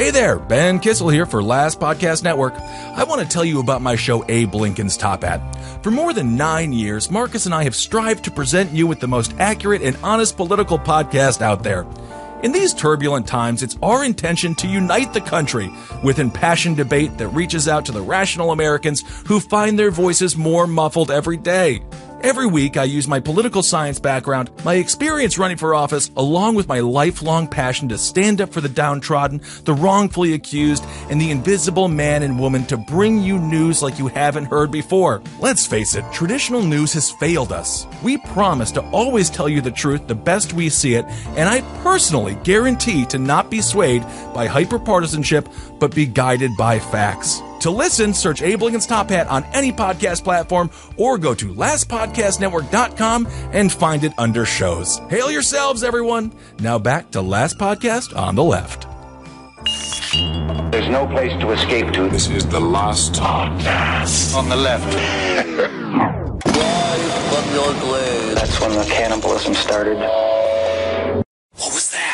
Hey there, Ben Kissel here for Last Podcast Network. I want to tell you about my show Abe Lincoln's Top Hat. For more than nine years, Marcus and I have strived to present you with the most accurate and honest political podcast out there. In these turbulent times, it's our intention to unite the country with impassioned debate that reaches out to the rational Americans who find their voices more muffled every day. Every week, I use my political science background, my experience running for office, along with my lifelong passion to stand up for the downtrodden, the wrongfully accused, and the invisible man and woman to bring you news like you haven't heard before. Let's face it, traditional news has failed us. We promise to always tell you the truth the best we see it, and I personally guarantee to not be swayed by hyperpartisanship, but be guided by facts. To listen, search Abe Lincoln's Top Hat on any podcast platform or go to lastpodcastnetwork.com and find it under shows. Hail yourselves, everyone. Now back to Last Podcast on the left. There's no place to escape to. This is the last podcast on the left. from your grave. That's when the cannibalism started. What was that?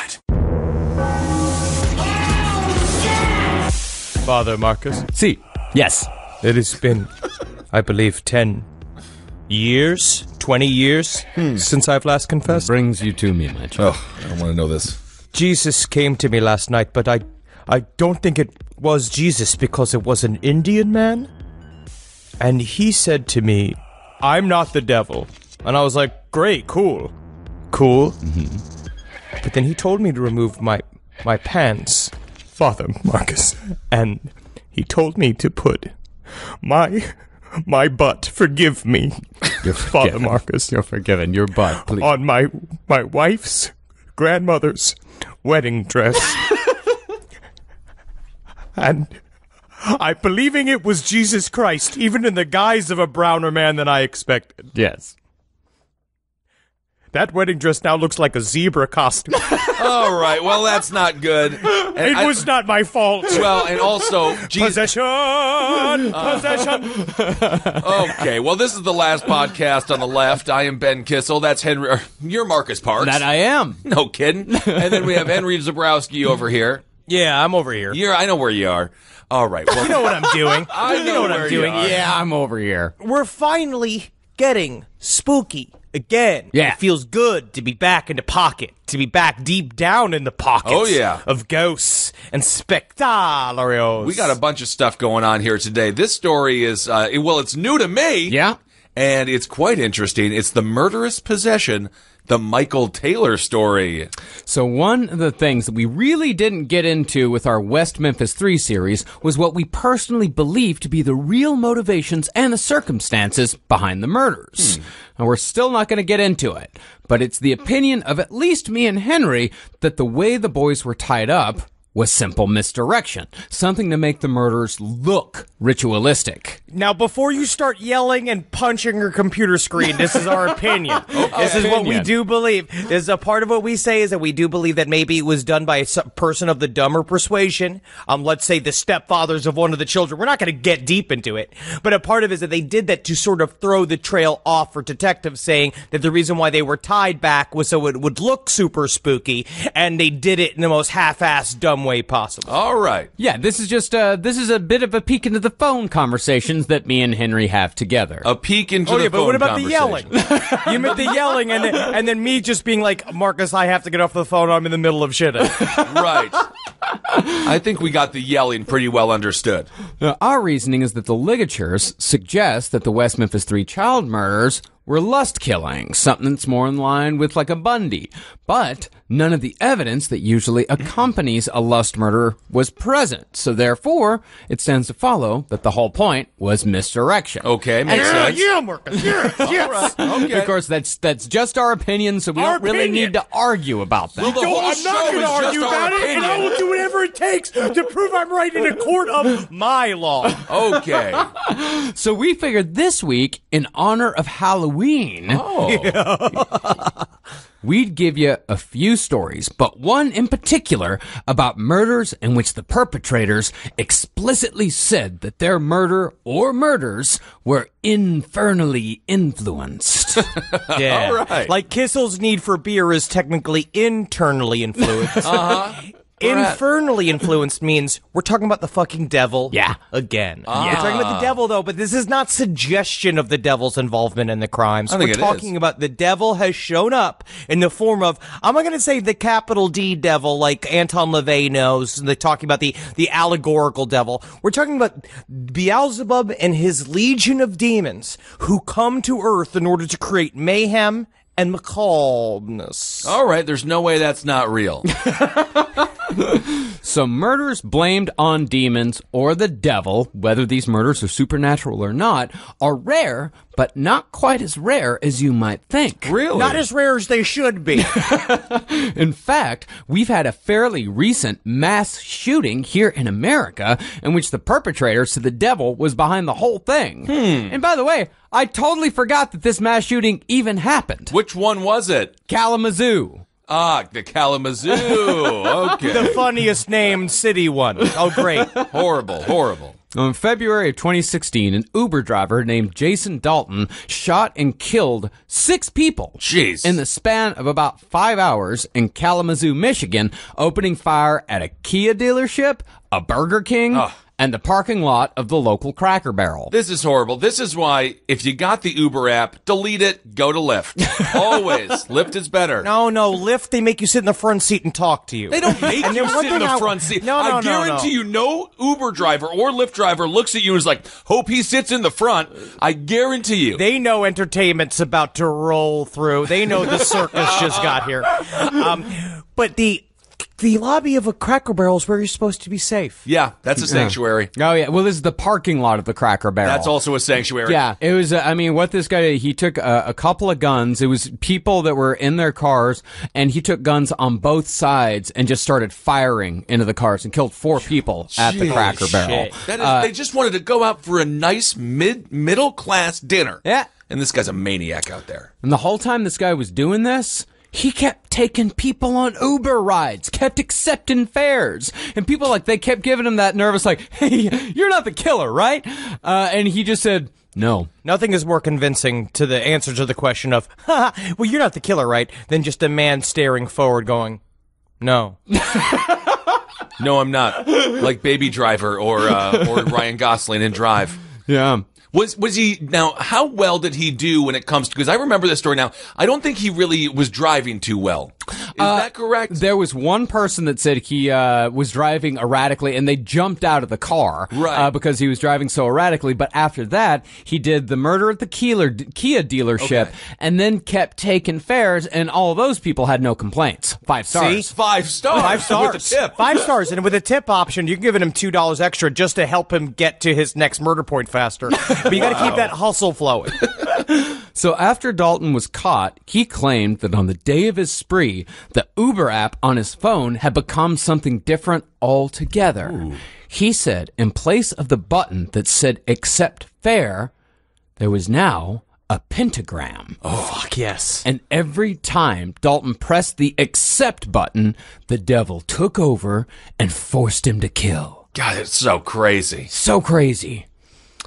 Father Marcus. See, yes. It has been, I believe, 10 years, 20 years hmm. since I've last confessed. Brings you to me, my child. Oh, I want to know this. Jesus came to me last night, but I, I don't think it was Jesus because it was an Indian man. And he said to me, I'm not the devil. And I was like, great, cool. Cool. Mm-hmm. But then he told me to remove my, my pants, Father Marcus. And he told me to put my, my butt, forgive me, You're Father forgiven. Marcus, You're forgiven. Your butt, please. on my, my wife's grandmother's wedding dress. and I believing it was Jesus Christ, even in the guise of a browner man than I expected. yes. That wedding dress now looks like a zebra costume. All right. Well, that's not good. And it I- was not my fault. well, and also, Jesus. Possession! Uh, Possession! Okay. Well, this is the last podcast on the left. I am Ben Kissel. That's Henry. or, You're Marcus Parks. That I am. no kidding. And then we have Henry Zebrowski over here. yeah, I'm over here. You're. I know where you are. All right. Well, You know what I'm doing. I you know what where I'm you doing. are. Yeah, I'm over here. we're finally getting spooky again. Yeah. It feels good to be back in the pocket, to be back deep down in the pockets Oh, yeah. of ghosts and spectalarios. We got a bunch of stuff going on here today. This story is, uh, well, it's new to me. Yeah. And it's quite interesting. It's the murderous possession, the Michael Taylor story. So one of the things that we really didn't get into with our West Memphis 3 series was what we personally believe to be the real motivations and the circumstances behind the murders. Hmm. And we're still not going to get into it, but it's the opinion of at least me and Henry that the way the boys were tied up was simple misdirection, something to make the murders look ritualistic. Now, before you start yelling and punching your computer screen, this is our opinion. This is what we do believe. This is a part of what we say is that we do believe that maybe it was done by a person of the dumber persuasion. Um, let's say the stepfathers of one of the children. We're not going to get deep into it, but a part of it is that they did that to sort of throw the trail off for detectives, saying that the reason why they were tied back was so it would look super spooky, and they did it in the most half-assed, dumb way possible. All right. Yeah, this is just uh this is a bit of a peek into the phone conversations that me and Henry have together. A peek into the phone. Oh the yeah, but what about the yelling? you meant the yelling, and then, and then me just being like, Marcus, I have to get off the phone. I'm in the middle of shit. right. I think we got the yelling pretty well understood. Now, our reasoning is that the ligatures suggest that the West Memphis 3 child murders were lust killings, something that's more in line with like a Bundy. But none of the evidence that usually accompanies a lust murder was present. So therefore, it stands to follow that the whole point was misdirection. Okay, makes sense. yeah, Marcus. Yeah, yes. Okay. Of course, that's that's just our opinion, so we Our don't really opinion. need to argue about that. Well, the whole I'm not going to argue just our about it, and I will do whatever it takes to prove I'm right in a court of my law. Okay. So we figured this week, in honor of Halloween, oh. we'd give you a few stories, but one in particular about murders in which the perpetrators explicitly said that their murder or murders were infernally influenced. Yeah. All right. Like Kissel's need for beer is technically internally influenced. uh-huh. Infernally influenced means we're talking about the fucking devil. Yeah. Again. Yeah. We're talking about the devil though, but this is not suggestion of the devil's involvement in the crimes. I think we're it talking is. about the devil has shown up in the form of I'm not gonna say the capital D devil like Anton LaVey knows. They're talking about the, the allegorical devil. We're talking about Beelzebub and his legion of demons who come to earth in order to create mayhem and macabre-ness. All right, there's no way that's not real. So murders blamed on demons or the devil, whether these murders are supernatural or not, are rare, but not quite as rare as you might think. really? Not as rare as they should be. In fact, we've had a fairly recent mass shooting here in America in which the perpetrator said the devil was behind the whole thing. Hmm. And by the way, I totally forgot that this mass shooting even happened. Which one was it? Kalamazoo. Ah, the Kalamazoo. Okay. the funniest named city one. Oh, great. horrible, horrible. In February of 2016, an Uber driver named Jason Dalton shot and killed six people. Jeez. In the span of about five hours in Kalamazoo, Michigan, opening fire at a Kia dealership, a Burger King, and the parking lot of the local Cracker Barrel. This is horrible. This is why, if you got the Uber app, delete it, go to Lyft. Always. Lyft is better. No, no, Lyft, they make you sit in the front seat and talk to you. They don't make And you sit in the I- front seat. No, no, I no, no. guarantee you, no Uber driver or Lyft driver looks at you and is like, hope he sits in the front. I guarantee you. They know entertainment's about to roll through. They know the circus just got here. Um, but the the lobby of a Cracker Barrel is where you're supposed to be safe. yeah, that's a sanctuary. Oh yeah, well this is the parking lot of the Cracker Barrel. That's also a sanctuary. Yeah, it was. Uh, I mean, what this guy did, he took a, a couple of guns. It was people that were in their cars, and he took guns on both sides and just started firing into the cars and killed four people at the Cracker Barrel. That is, they just wanted to go out for a nice mid middle class dinner. Yeah. And this guy's a maniac out there. And the whole time this guy was doing this, he kept taking people on Uber rides, kept accepting fares. And people like, they kept giving him that nervous, like, hey, you're not the killer, right? Uh, and he just said, no. Nothing is more convincing to the answer to the question of, "Ha, ha, well, you're not the killer, right? Than just a man staring forward going, no. No, I'm not. like Baby Driver or uh, or Ryan Gosling in Drive. Yeah. Was was he now? How well did he do when it comes to? Because I remember this story now. I don't think he really was driving too well. Is that correct? There was one person that said he uh, was driving erratically, and they jumped out of the car Right. uh, because he was driving so erratically. But after that, he did the murder at the Kia, Kia dealership, Okay. and then kept taking fares, and all of those people had no complaints. Five stars. Five stars. Five stars. with a tip. Five stars. And with a tip option, you're giving him $2 extra just to help him get to his next murder point faster. But you got to keep that hustle flowing. So after Dalton was caught, he claimed that on the day of his spree, the Uber app on his phone had become something different altogether. He said in place of the button that said accept fare, there was now a pentagram. Oh, fuck yes. And every time Dalton pressed the accept button, the devil took over and forced him to kill. God, it's so crazy. So crazy.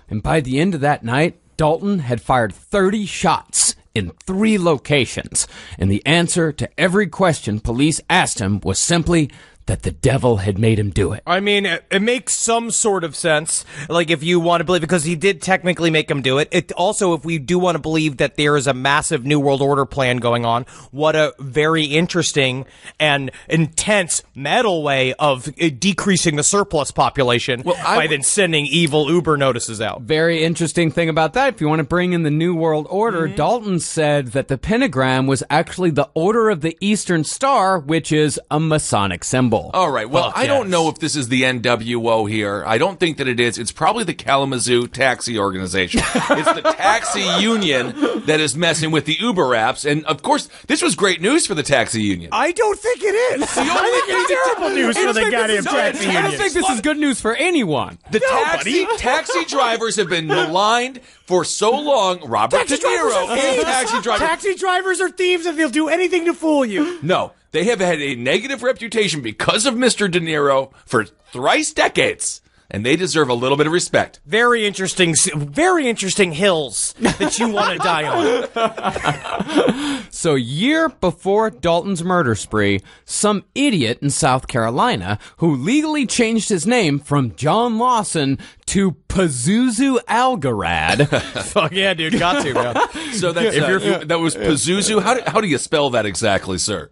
And by the end of that night, Dalton had fired 30 shots in three locations. And the answer to every question police asked him was simply that the devil had made him do it. I mean, it, it makes some sort of sense. Like, if you want to believe, because he did technically make him do it. It also, if we do want to believe that there is a massive New World Order plan going on, what a very interesting and intense metal way of uh, decreasing the surplus population Well, I by w- then sending evil Uber notices out. Very interesting thing about that, if you want to bring in the New World Order, Dalton said that the pentagram was actually the Order of the Eastern Star, which is a Masonic symbol. All right. Well, Fuck I don't know if this is the NWO here. I don't think that it is. It's probably the Kalamazoo Taxi Organization. it's the taxi union that is messing with the Uber apps. And of course, this was great news for the taxi union. I don't think it is. I think it's terrible news for the goddamn taxi I don't think this is good news for anyone. The taxi, taxi drivers have been maligned for so long. Robert De Niro and taxi drivers. Taxi drivers are thieves and they'll do anything to fool you. No, they have had a negative reputation because of Mr. De Niro for thrice decades. and they deserve a little bit of respect. Very interesting, very interesting hills that you want to die on. So, year before Dalton's murder spree, some idiot in South Carolina who legally changed his name from John Lawson to Pazuzu Algarad Fuck yeah, dude, got to, man. So that's uh, that was Pazuzu. How do, how do you spell that exactly, sir?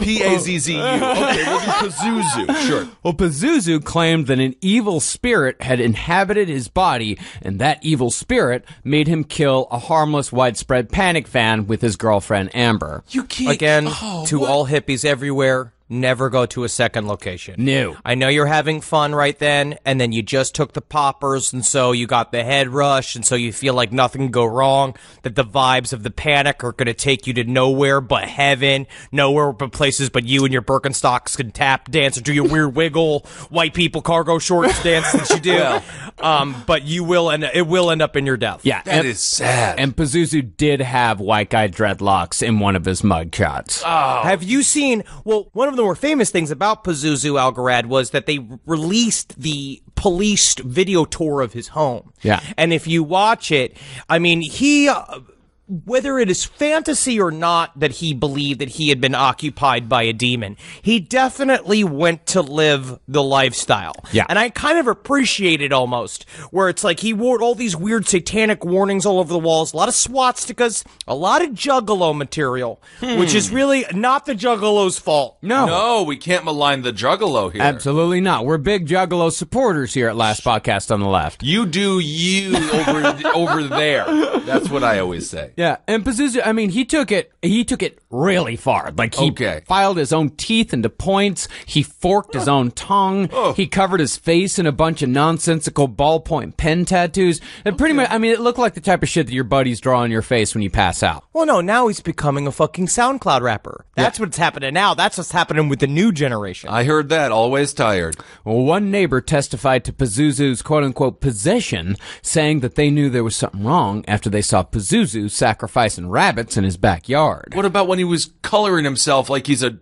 P A Z Z U. Okay, we'll do Pazuzu. Sure. Well, Pazuzu claimed that an evil spirit had inhabited his body, and that evil spirit made him kill a harmless, widespread panic fan with his girlfriend Amber. You can't Again, Oh, to what? all hippies everywhere, never go to a second location. No. I know you're having fun right then, and then you just took the poppers, and so you got the head rush, and so you feel like nothing can go wrong, that the vibes of the panic are going to take you to nowhere but heaven, nowhere but places but you and your Birkenstocks can tap dance or do your weird wiggle, white people cargo shorts dance that you do. um, but you will, and it will end up in your death. Yeah, That and, is sad. and Pazuzu did have white guy dreadlocks in one of his mugshots. Have you seen? Well, one of the more famous things about Pazuzu Algarad was that they released the policed video tour of his home. Yeah. And if you watch it, I mean, he. Whether it is fantasy or not that he believed that he had been occupied by a demon, he definitely went to live the lifestyle. Yeah. And I kind of appreciate it almost, where it's like he wore all these weird satanic warnings all over the walls, a lot of swastikas, a lot of juggalo material, hmm. which is really not the juggalo's fault. no. no, we can't malign the Juggalo here. Absolutely not. We're big Juggalo supporters here at Last Podcast on the Left. You do you over over there. That's what I always say. Yeah, and Pazuzu, I mean, he took it, he took it really far. Like, he Okay. filed his own teeth into points, he forked his own tongue, oh. he covered his face in a bunch of nonsensical ballpoint pen tattoos. And pretty much, I mean, it looked like the type of shit that your buddies draw on your face when you pass out. Well, no, now he's becoming a fucking SoundCloud rapper. That's what's happening now. That's what's happening with the new generation. I heard that. Always tired. Well, one neighbor testified to Pazuzu's quote unquote possession, saying that they knew there was something wrong after they saw Pazuzu sacrificing rabbits in his backyard. What about when he was coloring himself like he's a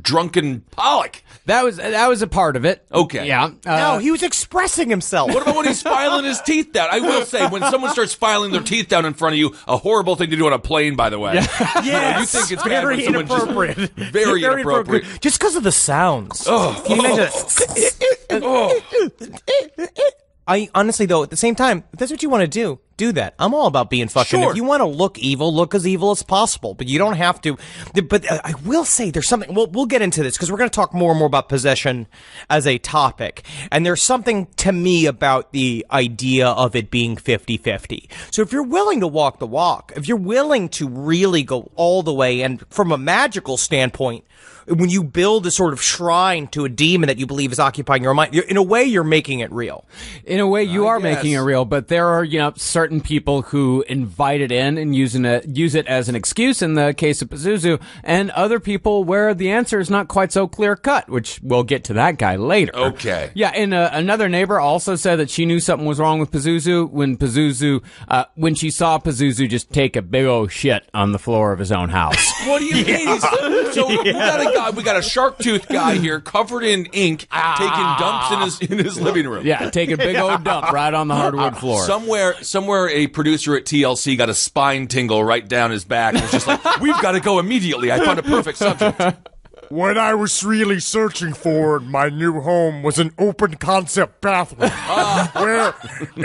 drunken Pollock? That was that was a part of it. Okay. Yeah. uh, no, he was expressing himself. What about when he's filing his teeth down? I will say, when someone starts filing their teeth down in front of you, a horrible thing to do on a plane, by the way. Yeah, you think it's bad when very just- inappropriate. very inappropriate. Just because of the sounds. Can you imagine that? I honestly, though, at the same time, if that's what you want to do, do that. I'm all about being fucking. Sure. If you want to look evil, look as evil as possible, but you don't have to. But uh, I will say there's something. We'll we'll get into this because we're going to talk more and more about possession as a topic, and there's something to me about the idea of it being 50-50. So if you're willing to walk the walk, if you're willing to really go all the way, and from a magical standpoint when you build a sort of shrine to a demon that you believe is occupying your mind, you're, in a way, you're making it real. In a way, you are guess. making it real, but there are you know certain people who invite it in and using it use it as an excuse. In the case of Pazuzu, and other people where the answer is not quite so clear cut, which we'll get to that guy later. Okay. Yeah, and uh, another neighbor also said that she knew something was wrong with Pazuzu when Pazuzu uh, when she saw Pazuzu just take a big old shit on the floor of his own house. What do you mean? He's- So we got a guy, we got a shark tooth guy here, covered in ink, taking dumps in his in his living room. yeah, take a big old dump right on the hardwood floor. Somewhere, somewhere, a producer at TLC got a spine tingle right down his back. and was just like, "We've got to go immediately." I found a perfect subject. What I was really searching for in my new home was an open concept bathroom ah. where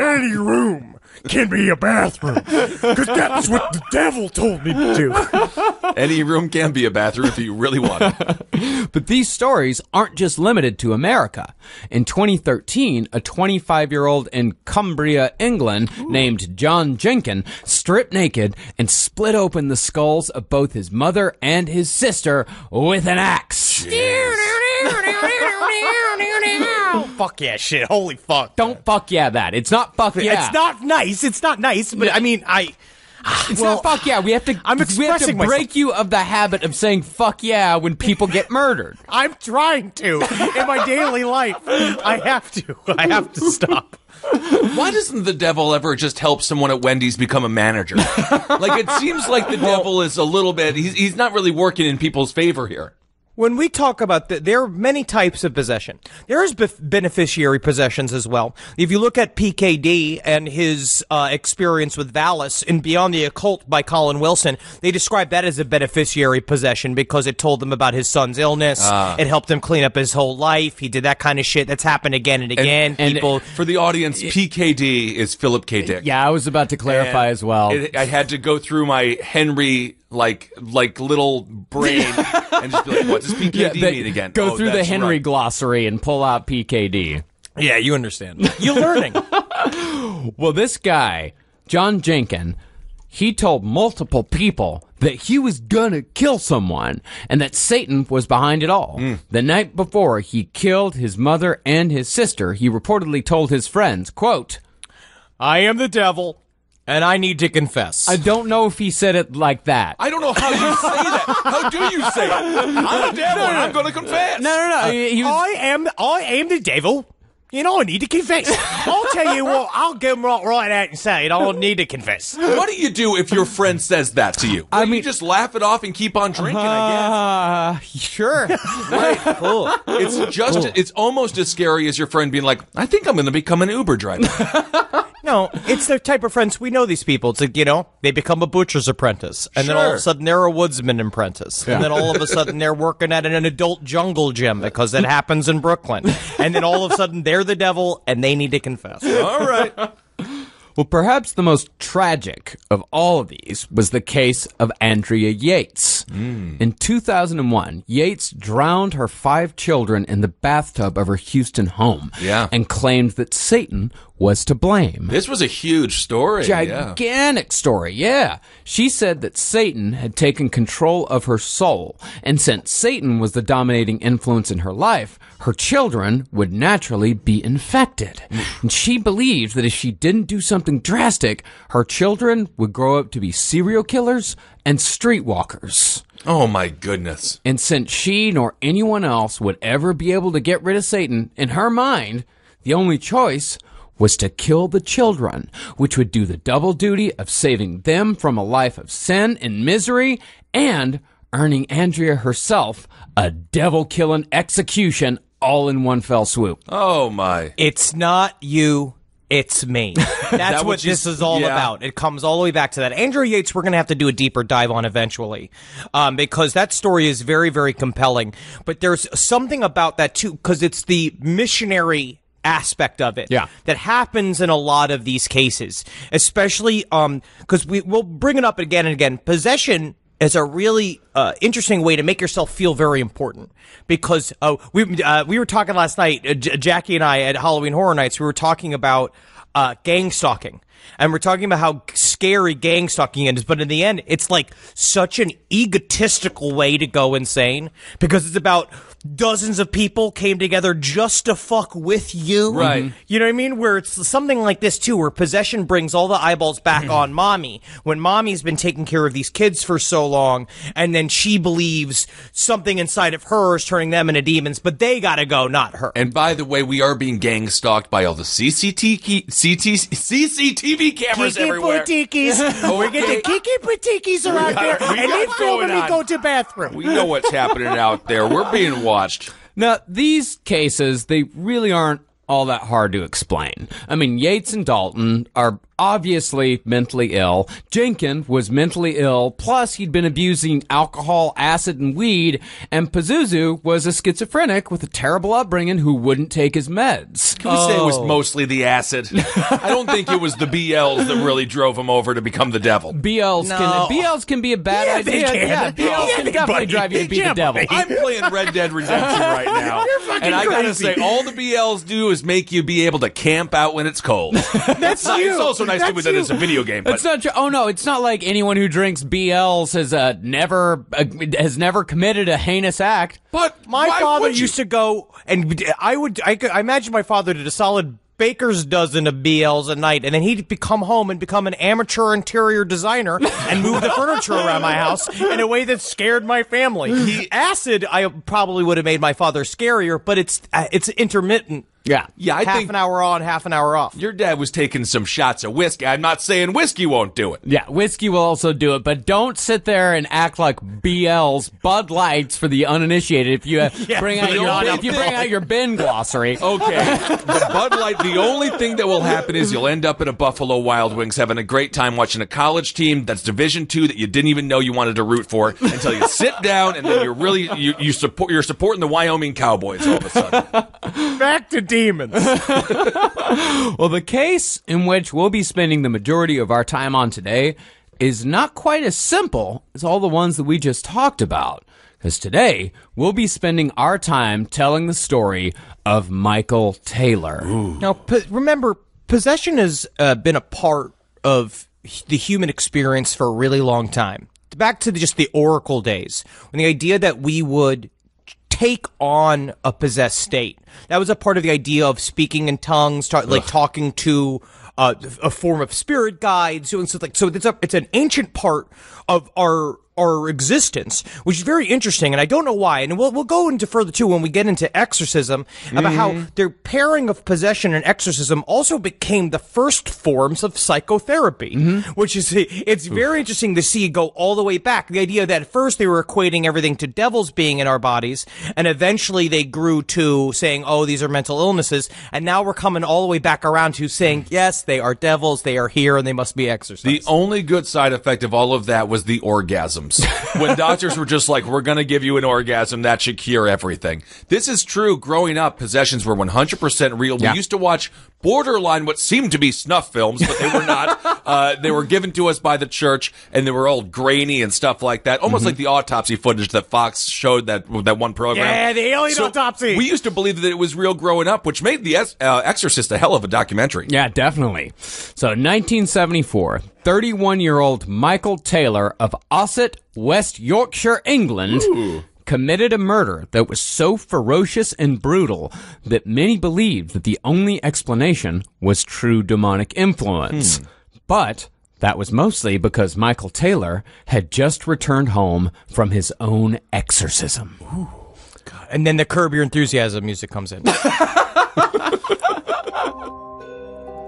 any room can be a bathroom. Because that's what the devil told me to do. Any room can be a bathroom if you really want it. But these stories aren't just limited to America. In 2013, a 25 year old in Cumbria, England, named John Jenkin, stripped naked and split open the skulls of both his mother and his sister with an axe. Fuck yeah, shit. Holy fuck. Don't fuck yeah that. It's not fuck yeah. It's not nice. It's not nice, but I mean, I. Ah, it's well, not fuck yeah. We have to. I'm expressing we have to expressing myself. break you of the habit of saying fuck yeah when people get murdered. I'm trying to in my daily life. I have to. I have to stop. Why doesn't the devil ever just help someone at Wendy's become a manager? like it seems like the devil is a little bit. He's he's not really working in people's favor here. When we talk about the, there are many types of possession. There is bef- beneficiary possessions as well. If you look at PKD and his uh, experience with Valis in Beyond the Occult by Colin Wilson, they describe that as a beneficiary possession because it told them about his son's illness. It helped him clean up his whole life. He did that kind of shit. That's happened again and again. and- People. For the audience, PKD is Philip K. Dick. Yeah, I was about to clarify And as well. it- I had to go through my Henry like like little brain and just be like, what does PKD Yeah, they- mean again? Go Oh, through the Henry right. glossary and pull out PKD. yeah, you understand. You're learning. Well, this guy, John Jenkin, he told multiple people that he was gonna kill someone and that Satan was behind it all. Hmm. The night before he killed his mother and his sister, he reportedly told his friends, quote, I am the devil, and I need to confess. I don't know if he said it like that. I don't know how you say that. How do you say it? I'm a devil and I'm going to confess. no, no, no. he, he was, I am I am the devil. You know, I need to confess. I'll tell you what, I'll give him right, right out and say it. I don't need to confess. What do you do if your friend says that to you? I Well, you mean- just laugh it off and keep on drinking, I uh, sure. Right. Cool. It's just, it's almost as scary as your friend being like, I think I'm going to become an Uber driver. No, it's their type of friends we know these people. It's like, you know, they become a butcher's apprentice, and then all of a sudden they're a woodsman apprentice, and then all of a sudden they're working at an adult jungle gym because it happens in Brooklyn, and then all of a sudden they're the devil and they need to confess. All right. Well, perhaps the most tragic of all of these was the case of Andrea Yates. Hmm. In 2001, Yates drowned her five children in the bathtub of her Houston home Yeah. and claimed that Satan was to blame. This was a huge story. yeah. Gigantic story, yeah. She said that Satan had taken control of her soul, and since Satan was the dominating influence in her life, her children would naturally be infected. and she believed that if she didn't do something drastic, her children would grow up to be serial killers and streetwalkers. Oh my goodness. And since she nor anyone else would ever be able to get rid of Satan, in her mind, the only choice was to kill the children, which would do the double duty of saving them from a life of sin and misery and earning Andrea herself a devil killing execution all in one fell swoop. Oh my. It's not you. It's me. That's what what you this is all yeah. about. It comes all the way back to that. Andrew Yates, we're going to have to do a deeper dive on eventually, um, because that story is very, very compelling. But there's something about that too, because it's the missionary aspect of it Yeah. that happens in a lot of these cases, especially because we we'll bring it up again and again. Possession is a really uh, interesting way to make yourself feel very important because uh, we uh, we were talking last night, uh, J- Jackie and I at Halloween Horror Nights. We were talking about uh, gang stalking. And we're talking about how scary gang stalking is, but in the end, it's like such an egotistical way to go insane because it's about dozens of people came together just to fuck with you. Right. Mhm. You know what I mean? Where it's something like this too, where possession brings all the eyeballs back on mommy when mommy's been taking care of these kids for so long, and then she believes something inside of her is turning them into demons, but they gotta go, not her. And by the way, we are being gang stalked by all the CCTV, CT, CCTV cameras Kiki everywhere. Patikis. We're getting Kiki Patikis around there, and they it filming me go to bathroom. We know what's happening out there. We're being watched. Now, these cases, they really aren't all that hard to explain. I mean, Yates and Dalton are obviously mentally ill. Jenkins was mentally ill, plus he'd been abusing alcohol, acid, and weed, and Pazuzu was a schizophrenic with a terrible upbringing who wouldn't take his meds. Can we say it was oh. mostly the acid? I don't think it was the BLs that really drove him over to become the devil. BLs No. can BLs can be a bad Yeah, they idea. can. Yeah, BLs Yeah, can they- definitely buddy. drive you to be Yeah, the devil. buddy. I'm playing Red Dead Redemption right now. and I gotta crazy. say, all the BLs do is make you be able to camp out when it's cold. That's It's, you. it's also nice to That's be that you. it's a video game, but It's not true. Oh no, it's not like anyone who drinks BLs has uh, never uh, has never committed a heinous act. but My why father would you? used to go, and I would, I, could, I imagine my father did a solid baker's dozen of BLs a night, and then he'd come home and become an amateur interior designer and move the furniture around my house in a way that scared my family. He, acid, I probably would have made my father scarier, but it's uh, it's intermittent. Yeah. Yeah, I half think an hour on, half an hour off. your dad was taking some shots of whiskey. I'm not saying whiskey won't do it. Yeah, whiskey will also do it, but don't sit there and act like BL's Bud Lights for the uninitiated. If you uh, bring out your only if you bring out your bin glossary, Okay. the Bud Light, the only thing that will happen is you'll end up at a Buffalo Wild Wings having a great time watching a college team that's Division Two that you didn't even know you wanted to root for until you sit down and then you're really you, you support you're supporting the Wyoming Cowboys all of a sudden. Back to demons. Well, the case in which we'll be spending the majority of our time on today is not quite as simple as all the ones that we just talked about. Because today, we'll be spending our time telling the story of Michael Taylor. Now, po- remember, possession has uh, been a part of the human experience for a really long time. Back to the, just the oracle days, when the idea that we would take on a possessed state. That was a part of the idea of speaking in tongues, ta- like talking to uh, a form of spirit guides, doing something. So it's a, it's an ancient part of our our existence, which is very interesting, and I don't know why. And we'll we'll go into further too when we get into exorcism about how mm-hmm. their pairing of possession and exorcism also became the first forms of psychotherapy, mm-hmm. which is it's very interesting to see go all the way back. The idea that at first they were equating everything to devils being in our bodies, and eventually they grew to saying, "Oh, these are mental illnesses," and now we're coming all the way back around to saying, "Yes, they are devils. They are here, and they must be exorcised." The only good side effect of all of that was the orgasms. when doctors were just like, we're going to give you an orgasm, that should cure everything. This is true. Growing up, possessions were 100% real. Yeah. We used to watch borderline what seemed to be snuff films, but they were not. uh, they were given to us by the church, and they were all grainy and stuff like that. Almost like the autopsy footage that Fox showed that that one program. Yeah, the alien autopsy. We used to believe that it was real growing up, which made the uh, Exorcist a hell of a documentary. Yeah, definitely. So, 1974, 31 year old Michael Taylor of Ossett, West Yorkshire, England. Committed a murder that was so ferocious and brutal that many believed that the only explanation was true demonic influence. Hmm. But that was mostly because Michael Taylor had just returned home from his own exorcism. and then the curb your enthusiasm music comes in.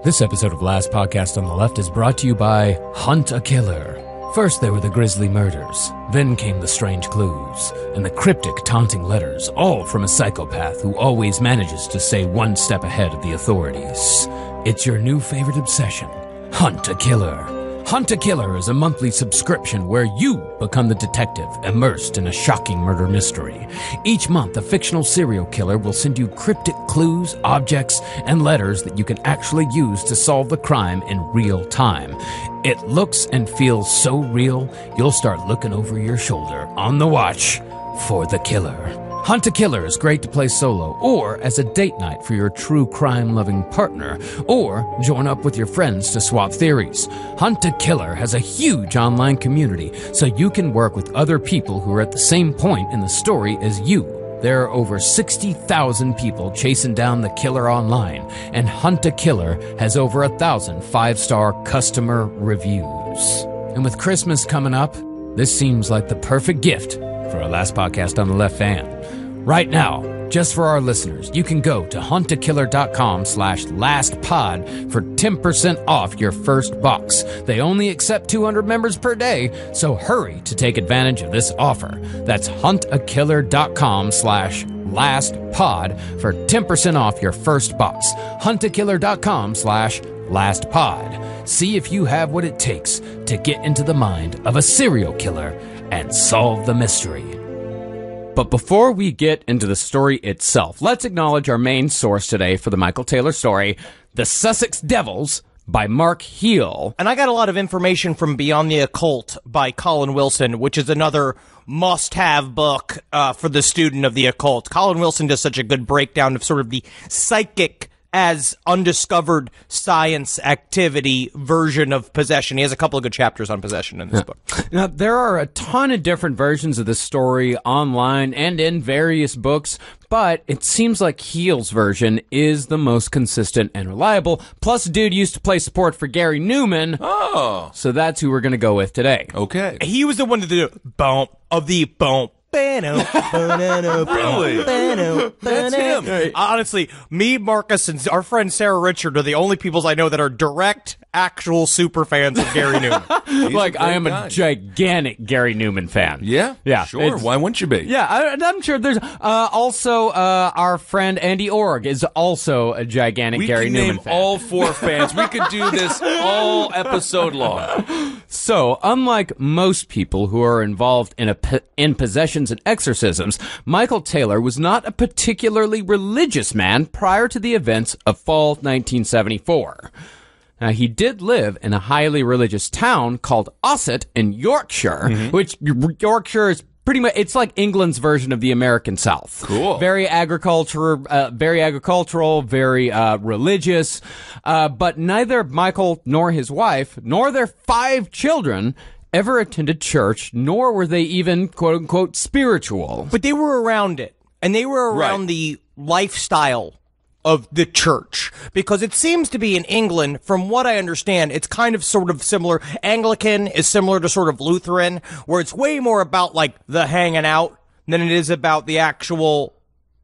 This episode of Last Podcast on the Left is brought to you by Hunt a Killer. First, there were the grisly murders. Then came the strange clues and the cryptic, taunting letters, all from a psychopath who always manages to stay one step ahead of the authorities. It's your new favorite obsession Hunt a Killer. Hunt a Killer is a monthly subscription where you become the detective immersed in a shocking murder mystery. Each month, a fictional serial killer will send you cryptic clues, objects, and letters that you can actually use to solve the crime in real time. It looks and feels so real, you'll start looking over your shoulder on the watch for the killer. Hunt a Killer is great to play solo or as a date night for your true crime loving partner, or join up with your friends to swap theories. Hunt a Killer has a huge online community, so you can work with other people who are at the same point in the story as you. There are over 60,000 people chasing down the killer online, and Hunt a Killer has over a thousand five star customer reviews. And with Christmas coming up, this seems like the perfect gift for our last podcast on the left fan. Right now, just for our listeners, you can go to huntakiller.com slash lastpod for 10% off your first box. They only accept 200 members per day, so hurry to take advantage of this offer. That's huntakiller.com slash lastpod for 10% off your first box. huntakiller.com slash lastpod. See if you have what it takes to get into the mind of a serial killer and solve the mystery. But before we get into the story itself, let's acknowledge our main source today for the Michael Taylor story, The Sussex Devils by Marc Heal. And I got a lot of information from Beyond the Occult by Colin Wilson, which is another must-have book uh, for the student of the occult. Colin Wilson does such a good breakdown of sort of the psychic as undiscovered science activity version of possession. He has a couple of good chapters on possession in this book. Now, there are a ton of different versions of this story online and in various books, but it seems like Heal's version is the most consistent and reliable. Plus, dude used to play support for Gary Numan, Oh, so that's who we're going to go with today. okay. He was the one to do bump of the bump Bano, banano, Really? That's him. Honestly, me, Marcus, and our friend Sarah Richard are the only peoples I know that are direct, actual super fans of Gary Numan. like I am guy. a gigantic Gary Numan fan. Yeah, yeah, sure. Why wouldn't you be? Yeah, I, I'm sure there's uh, also uh, our friend Andy Org is also a gigantic We Gary can Numan name fan. all four fans. We could do this all episode long. So, unlike most people who are involved in a in possessions and exorcisms, Michael Taylor was not a particularly religious man prior to the events of fall 1974. Now, he did live in a highly religious town called Ossett in Yorkshire, which Yorkshire is pretty much it's like England's version of the American South. Cool. Very agriculture, uh, very agricultural, very uh, religious. Uh, but neither Michael nor his wife nor their five children ever attended church, nor were they even quote unquote spiritual. but they were around it, and they were around Right. the lifestyle of the church because it seems to be in England, from what I understand, it's kind of sort of similar. Anglican is similar to sort of Lutheran, where it's way more about like the hanging out than it is about the actual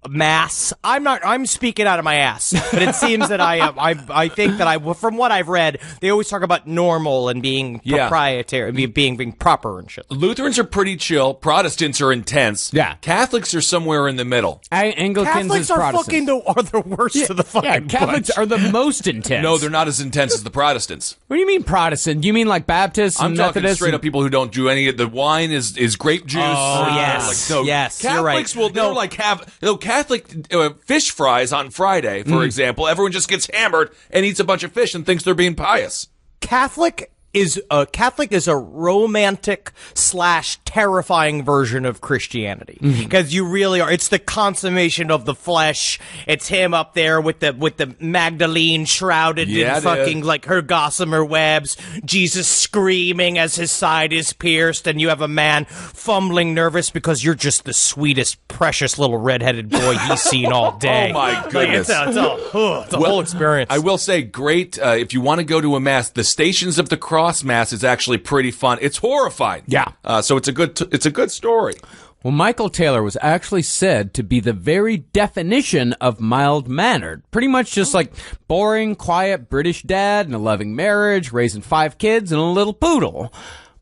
mass. I'm not. I'm speaking out of my ass, but it seems that I, uh, I, I think that I, from what I've read, they always talk about normal and being Yeah. proprietary, be- being being proper and shit. Lutherans are pretty chill. Protestants are intense. Yeah. Catholics are somewhere in the middle. A- Anglicans Catholics is are Protestants. fucking the are the worst of the fucking. yeah, Catholics bunch. are the most intense. No, they're not as intense as the Protestants. What do you mean Protestant? You mean like Baptists I'm and talking Methodists? straight up people who don't do any of the wine is is grape juice. Oh, yes. like, no, Yes, you're right. Catholics will they'll No. like have no Catholic uh, fish fries on Friday, for example. Everyone just gets hammered and eats a bunch of fish and thinks they're being pious. Catholic is a Catholic is a romantic slash terrifying version of Christianity because you really are. It's the consummation of the flesh. It's him up there with the with the Magdalene shrouded Yeah, in fucking like her gossamer webs. Jesus screaming as his side is pierced, and you have a man fumbling nervous because you're just the sweetest, precious little redheaded boy he's seen all day. Oh, my Like, goodness. it's a, it's a, it's a whole experience. I will say, great. Uh, if you want to go to a mass, the Stations of the Cross mass is actually pretty fun. It's horrifying. Yeah. Uh, so it's a good. T- it's a good story. Well, Michael Taylor was actually said to be the very definition of mild mannered. Pretty much just like boring, quiet British dad and a loving marriage, raising five kids and a little poodle.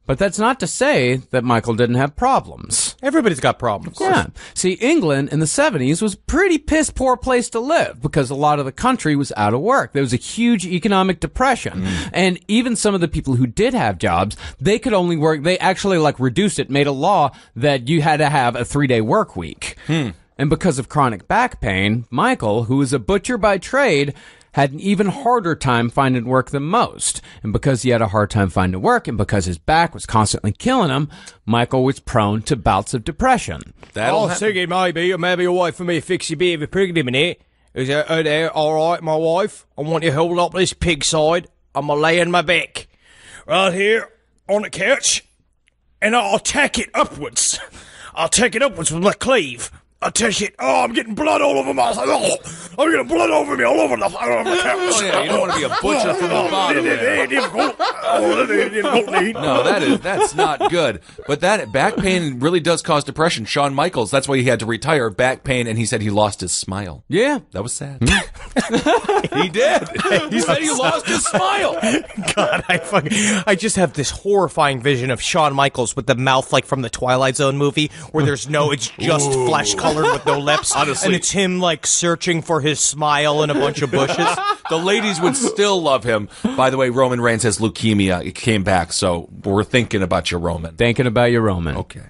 But that's not to say that Michael didn't have problems. Everybody's got problems. Yeah. See, England in the 70s was a pretty piss poor place to live because a lot of the country was out of work. There was a huge economic depression. Mm. And even some of the people who did have jobs, they could only work, they actually like reduced it, made a law that you had to have a three day work week. Hmm. And because of chronic back pain, Michael, who was a butcher by trade, had an even harder time finding work than most. And because he had a hard time finding work and because his back was constantly killing him, Michael was prone to bouts of depression. That'll Oh, hap- Siggy, maybe, maybe a way for me to fix your bit of a pig in minute. Is that uh, there all right, my wife? I want you to hold up this pig side. I'm gonna lay in my back. Right here on the couch. And I'll tack it upwards. I'll take it upwards with my cleave. I'll take it. Oh, I'm getting blood all over my. Oh, I'm getting blood over me all over the, all over the couch. Oh, yeah, you don't want to be a butcher from the bottom oh, there. no, oh, No, that is that's not good. But that back pain really does cause depression. Shawn Michaels, that's why he had to retire. Back pain, and he said he lost his smile. Yeah. That was sad. Hmm? he did. He said he lost his smile. God, I fucking, I just have this horrifying vision of Shawn Michaels with the mouth like from the Twilight Zone movie, where there's no, it's just flesh colored with no lips, Honestly. and it's him like searching for his smile in a bunch of bushes. The ladies would still love him. By the way, Roman Reigns has leukemia. It came back, so we're thinking about you, Roman. Thinking about you, Roman. Okay.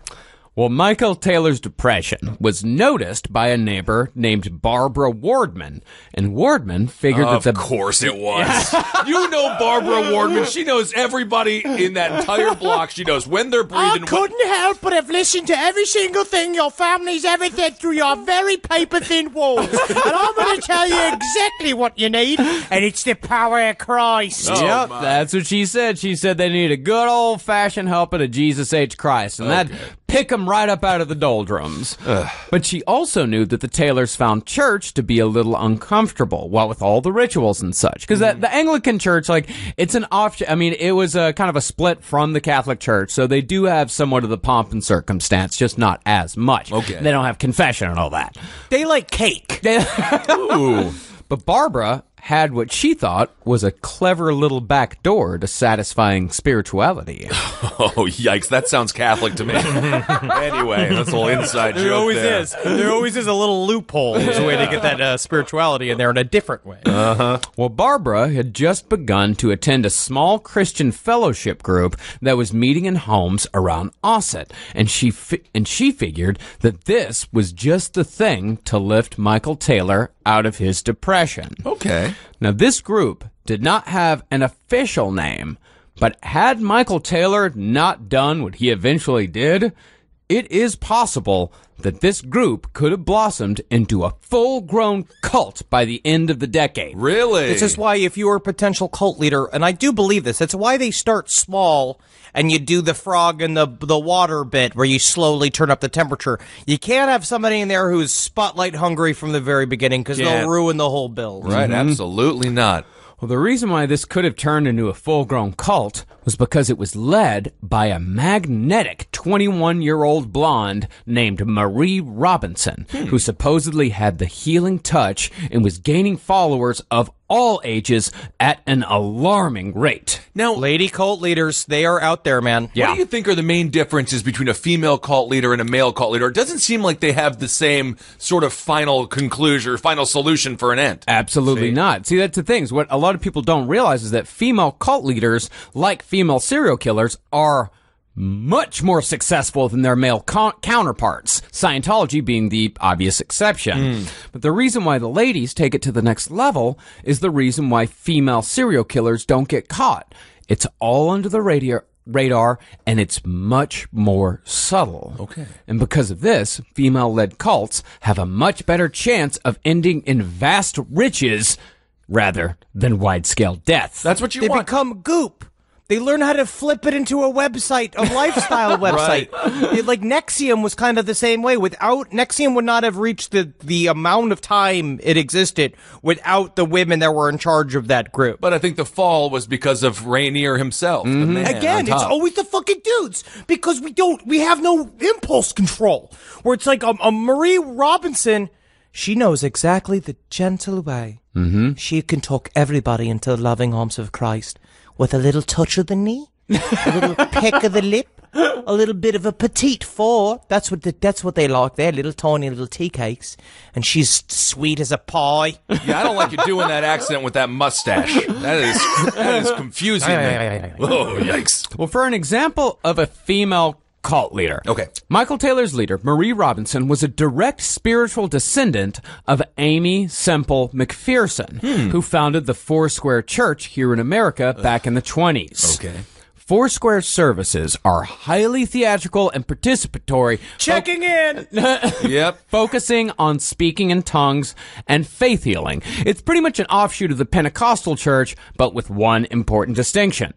Well, Michael Taylor's depression was noticed by a neighbor named Barbara Wardman, and Wardman figured Of that the Of course it was. you know Barbara Wardman. She knows everybody in that entire block. She knows when they're breathing. I couldn't when- help but have listened to every single thing your family's ever said through your very paper thin walls, and I'm going to tell you exactly what you need, and it's the power of Christ. Oh, Yep, my. that's what she said. She said they need a good old fashioned helping of Jesus H. Christ, and that pick them right up out of the doldrums. But she also knew that the Taylors found church to be a little uncomfortable, what with all the rituals and such. Because Mm. the Anglican Church, like, it's an offshoot. I mean, it was a kind of a split from the Catholic Church, so they do have somewhat of the pomp and circumstance, just not as much. Okay. They don't have confession and all that. They like cake. Ooh, But Barbara had what she thought was a clever little back door to satisfying spirituality. Oh, yikes. That sounds Catholic to me. anyway, that's a little inside There joke always there. is. There always is a little loophole. There's a way to get that uh, spirituality in there in a different way. Well, Barbara had just begun to attend a small Christian fellowship group that was meeting in homes around Ossett, and she fi- and she figured that this was just the thing to lift Michael Taylor out of his depression. Okay. Now, this group did not have an official name, but had Michael Taylor not done what he eventually did, it is possible that this group could have blossomed into a full grown cult by the end of the decade. Really? This is why, if you're a potential cult leader, and I do believe this, it's why they start small and you do the frog and the the water bit where you slowly turn up the temperature. You can't have somebody in there who's spotlight hungry from the very beginning because Yeah. they'll ruin the whole build. Right, mm-hmm. absolutely not. Well, the reason why this could have turned into a full grown cult was because it was led by a magnetic 21 year old blonde named Marie Robinson, hmm. who supposedly had the healing touch and was gaining followers of all ages at an alarming rate. Now, Lady cult leaders, they are out there, man. What do you think are the main differences between a female cult leader and a male cult leader? It doesn't seem like they have the same sort of final conclusion or final solution for an end. Absolutely not. See, that's the thing. is What a lot of people don't realize is that female cult leaders, like female serial killers, are much more successful than their male co- counterparts. Scientology being the obvious exception. Hmm. But the reason why the ladies take it to the next level is the reason why female serial killers don't get caught. It's all under the radar. Radar and it's much more subtle. Okay. And because of this, female led cults have a much better chance of ending in vast riches rather than wide scale death. That's what you They want. become goop. They learn how to flip it into a website, a lifestyle website. It- like NXIVM was kind of the same way. Without NXIVM would not have reached the the amount of time it existed without the women that were in charge of that group. but I think the fall was because of Raniere himself. the mm-hmm. man Again, it's always the fucking dudes because we don't, we have no impulse control. Where it's like a, a Marie Robinson, she knows exactly the gentle way. Mm-hmm. She can talk everybody into the loving arms of Christ with a little touch of the knee, a little peck of the lip. A little bit of a petite four. That's what the, that's what they like. They're little tiny little tea cakes, and she's sweet as a pie. Yeah, I don't like you doing that accent with that mustache. That is that is confusing me. Oh, yikes. well, for an example of a female cult leader. Okay. Michael Taylor's leader, Marie Robinson, was a direct spiritual descendant of Aimee Semple McPherson, hmm. who founded the Foursquare Church here in America back in the 20s. Okay. Foursquare services are highly theatrical and participatory, Checking in. Yep. focusing on speaking in tongues and faith healing. It's pretty much an offshoot of the Pentecostal church, but with one important distinction.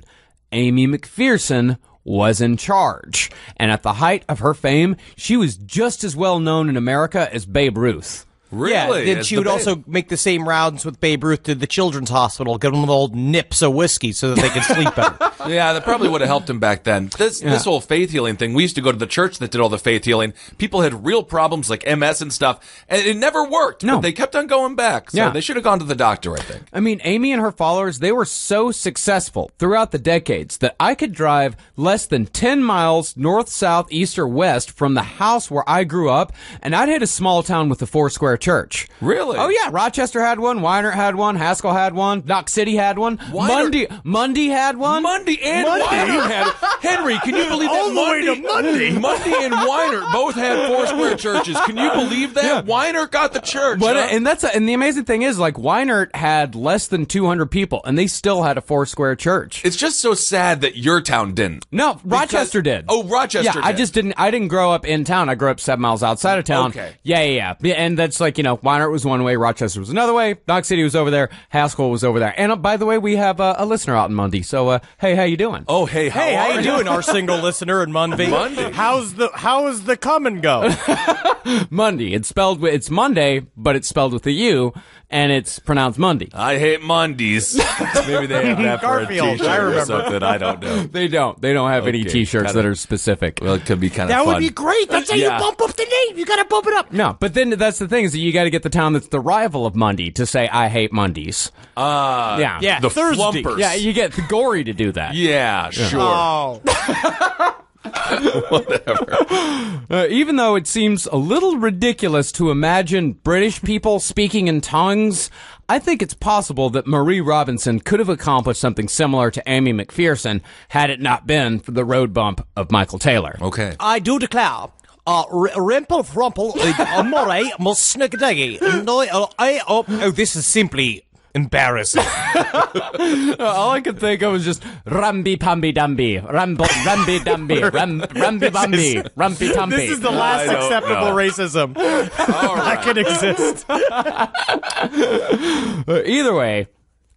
Aimee McPherson was in charge. And at the height of her fame, she was just as well known in America as Babe Ruth. Really? Yeah, then she would also make the same rounds with Babe Ruth to the children's hospital, give them the old nips of whiskey so that they could sleep better. Yeah, that probably would have helped him back then. This this whole faith healing thing. We used to go to the church that did all the faith healing. People had real problems like MS and stuff, and it never worked. No. but they kept on going back. So Yeah. they should have gone to the doctor. I think. I mean, Aimee and her followers, they were so successful throughout the decades that I could drive less than 10 miles north, south, east, or west from the house where I grew up, and I'd hit a small town with a four square church. Really? Oh, yeah. Rochester had one, Weiner had one, Haskell had one, Knox City had one, Weiner- Munday, Munday had one. Monday and Weiner had Henry. Can you believe that? All the way to Monday, Monday and Weiner both had four square churches. Can you believe that? Weiner got the church. But, huh? and that's and the amazing thing is like Weinert had less than 200 people and they still had a four square church. it's just so sad that your town didn't. No, Rochester did. Oh, Rochester Yeah, I just didn't. I didn't grow up in town. I grew up seven miles outside of town. Okay. Yeah, yeah, yeah. Yeah, And that's like like, you know, Weiner was one way, Rochester was another way, Knox City was over there, Haskell was over there. And uh, by the way, we have uh, a listener out in Munday. So, uh, hey, how you doing? Oh, hey, how Hey, how you doing, our single listener in Munday? Monday. How's the how's the come and go? Monday. It's spelled with, it's Monday, but it's spelled with a U, and it's pronounced Monday. I hate Mondays. Maybe they have that for a Garfield, t-shirt I or remember. something. I don't know. They don't. They don't have any Okay, T-shirts kinda- that are specific. Well, it could be kind of That fun. would be great. That's how Yeah. you bump up the name. You gotta bump it up. No, but then that's the thing is that you got to get the town that's the rival of Monday to say I hate Mondays. Uh, Yeah, Yeah, the Thursday. flumpers. yeah. You get the gory to do that. Yeah, sure. Oh, Uh, even though it seems a little ridiculous to imagine British people speaking in tongues, I think it's possible that Marie Robinson could have accomplished something similar to Aimee McPherson had it not been for the road bump of Michael Taylor. Okay. I do declare. Uh, r- Rimple Frumple, uh, Amore, Musnickdaggy. No, uh, I, oh, oh, this is simply embarrassing. All I could think of was just Rumby Pumby Dumby, Rumble, Rumby Dumby, Rum, Rumby Bumby, Rumpy Tumpy. This is the last I acceptable know. racism that can exist. Uh, either way,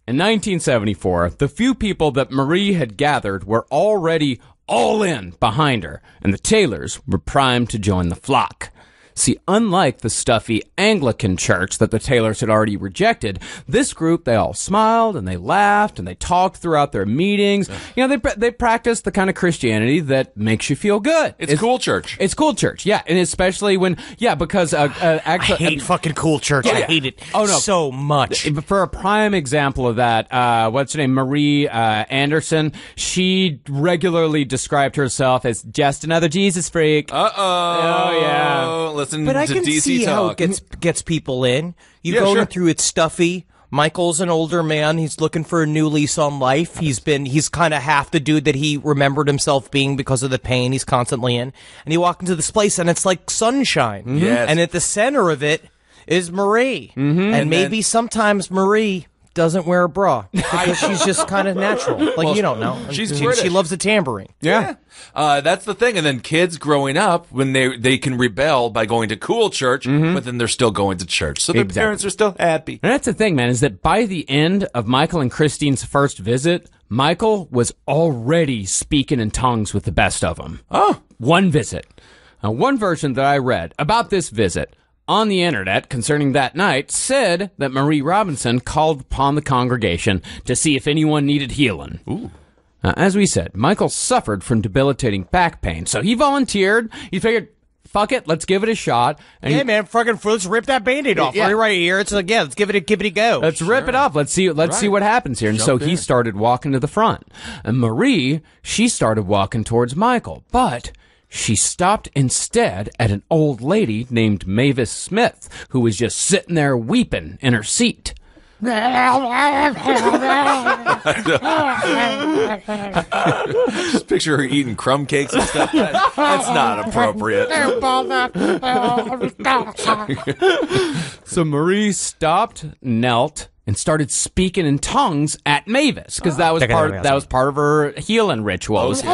in 1974, the few people that Marie had gathered were already all in behind her, and the Taylors were primed to join the flock. See, unlike the stuffy Anglican church that the Taylors had already rejected, this group, they all smiled and they laughed and they talked throughout their meetings. You know, they, they practiced the kind of Christianity that makes you feel good. It's, cool church. It's cool church, yeah, and especially when, yeah, because uh, uh, I actually, hate fucking cool church. I hate it Oh, no. so much. for a prime example of that, uh, what's her name? Marie uh, Anderson. She regularly described herself as just another Jesus freak. Uh oh. Oh, yeah. Listen But I to can DC see talk. how it gets gets people in. You Yeah, go sure. through it's stuffy. Michael's an older man. He's looking for a new lease on life. He's been he's kind of half the dude that he remembered himself being because of the pain he's constantly in. And you walk into this place and it's like sunshine. Yes. And at the center of it is Marie. Mm-hmm. And, maybe sometimes Marie doesn't wear a bra because she's just kind of natural. Like you don't know. she's she, British. she loves the tambourine. Yeah. Uh, that's the thing. And then kids growing up, when they they can rebel by going to cool church, but then they're still going to church. So their Exactly. parents are still happy. And that's the thing, man, is that by the end of Michael and Christine's first visit, Michael was already speaking in tongues with the best of them. Oh. One visit. Now, one version that I read about this visit on the internet concerning that night said that Marie Robinson called upon the congregation to see if anyone needed healing. Ooh. Now, as we said, Michael suffered from debilitating back pain, so he volunteered. He figured, fuck it, let's give it a shot. And Yeah, he- man, fucking let's rip that band-aid off. Yeah. Right, right here. It's like, yeah, let's give it a give it a go. Let's rip it off. Let's see. Let's see what happens here. And so Jump he started walking to the front, and Marie she started walking towards Michael, but she stopped instead at an old lady named Mavis Smith, who was just sitting there weeping in her seat. Just picture her eating crumb cakes and stuff. That- that's not appropriate. So Marie stopped, knelt, and started speaking in tongues at Mavis because that was part that was part of her healing rituals.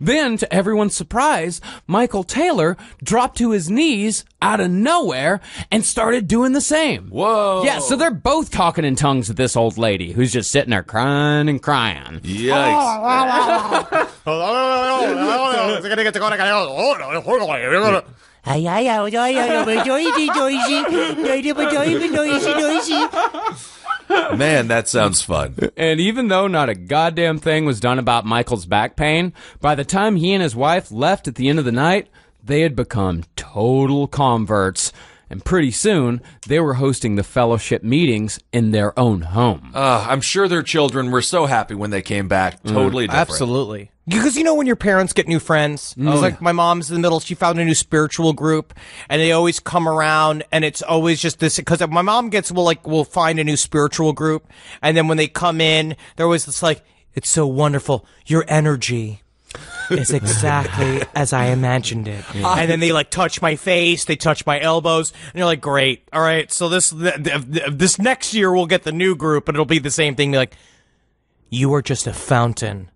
Then, to everyone's surprise, Michael Taylor dropped to his knees out of nowhere and started doing the same. Whoa. Yeah, so they're both talking in tongues with this old lady who's just sitting there crying and crying. Yikes. Man, that sounds fun. And even though not a goddamn thing was done about Michael's back pain, by the time he and his wife left at the end of the night, they had become total converts. And pretty soon, they were hosting the fellowship meetings in their own home. Uh, I'm sure their children were so happy when they came back. Totally different. Absolutely. Because you know when your parents get new friends, it's like my mom's in the middle. She found a new spiritual group, and they always come around, and it's always just this. Because my mom gets will like will find a new spiritual group, and then when they come in, they're always just like, "It's so wonderful. Your energy is exactly as I imagined it." And then they like touch my face, they touch my elbows, and you're like, "Great, all right." So this th- th- th- this next year we'll get the new group, and it'll be the same thing. They're like, "You are just a fountain."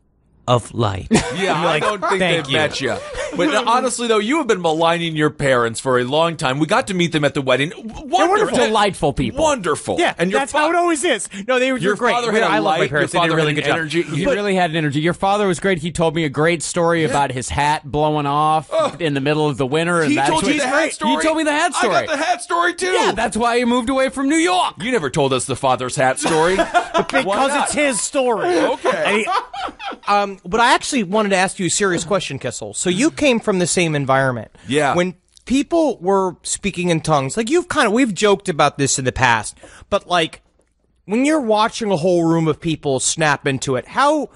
Of light. Yeah, I don't think they've you." met you. But uh, honestly, though, you have been maligning your parents for a long time. We got to meet them at the wedding. Wonderful, Delightful people. Wonderful. Yeah, and your that's fa- how it always is. No, they were Your great. father had a I love my light, parents. your They did a father really had good an job. energy. He really had an energy. Your father was great. He told me a great story about his hat blowing off in the middle of the winter. And He that's told you what- the hat story. He told me the hat story. I got the hat story too. Yeah, that's why he moved away from New York. you never told us the father's hat story. because it's his story. Okay. And he- um, but I actually wanted to ask you a serious question, Kissel. So you came from the same environment. Yeah. When people were speaking in tongues, like you've kind of, we've joked about this in the past, but like when you're watching a whole room of people snap into it, how,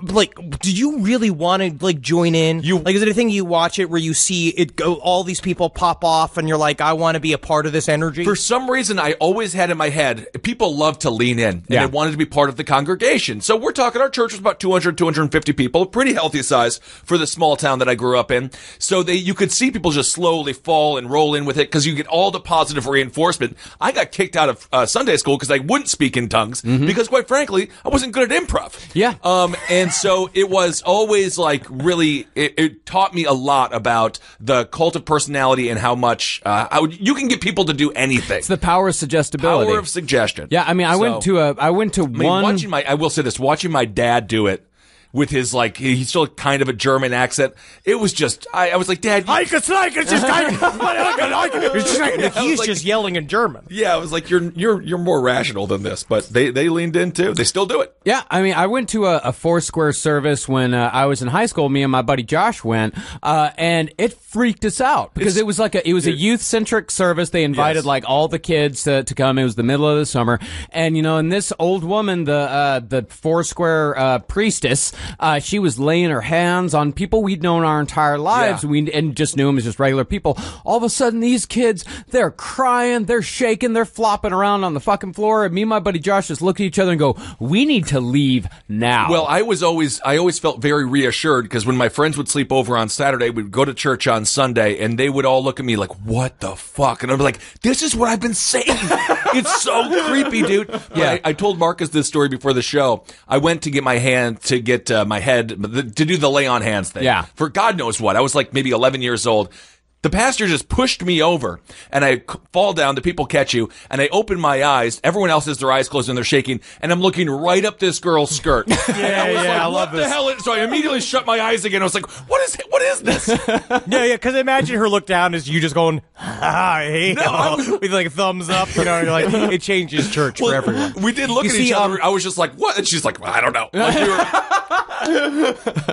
like, did you really want to like join in? You- like, is it a thing you watch it where you see it go, all these people pop off, and you're like, I want to be a part of this energy? For some reason, I always had in my head, people love to lean in and Yeah. they wanted to be part of the congregation. So we're talking, our church was about 200, 250 people, pretty healthy size for the small town that I grew up in. So they, you could see people just slowly fall and roll in with it because you get all the positive reinforcement. I got kicked out of uh, Sunday school because I wouldn't speak in tongues because quite frankly, I wasn't good at improv. Yeah. Um, and so it was always like really, it, it taught me a lot about the cult of personality and how much, uh, how you can get people to do anything. It's the power of suggestibility. Power of suggestion. yeah, I mean, I So, went to a, I went to I mean, one. watching my, I will say this, watching my dad do it with his like, he- he's still kind of a German accent. It was just, I, I was like, Dad, you- I can like it's just kind of, I can, I can, it's just like, He's like- just yelling in German. yeah, I was like, you're, you're, you're more rational than this, but they, they leaned in too. They still do it. Yeah, I mean, I went to a, a Foursquare service when uh, I was in high school. Me and my buddy Josh went, uh, and it freaked us out because It's- it was like a it was a youth centric service. They invited Yes. like all the kids to, to come. It was the middle of the summer, and you know, and this old woman, the uh, the Foursquare uh, priestess, uh, she was laying her hands on people we'd known our entire lives. Yeah. We and just knew them as just regular people. All of a sudden, these kids, they're crying, they're shaking, they're flopping around on the fucking floor, and me and my buddy Josh just look at each other and go, "We need to leave now." Well, I was always, I always felt very reassured because when my friends would sleep over on Saturday, we'd go to church on Sunday and they would all look at me like, what the fuck? And I'd be like, this is what I've been saying. it's so creepy, dude. Yeah. I, I told Marcus this story before the show. I went to get my hand, to get uh, my head, to do the lay on hands thing. Yeah. For God knows what. I was like maybe 11 years old. The pastor just pushed me over and I fall down. The people catch you and I open my eyes. Everyone else has their eyes closed and they're shaking and I'm looking right up this girl's skirt. yeah, I was yeah, like, I what love the this. hell? Is-? So I immediately shut my eyes again. I was like, what is, what is this? Yeah, yeah, because imagine her look down as you just going, ah, hey, I was- with like a thumbs up, you know, you're like, it changes church for everyone. we did look You at see, each other. um, I was just like, what? And she's like, I don't know. Like, we were-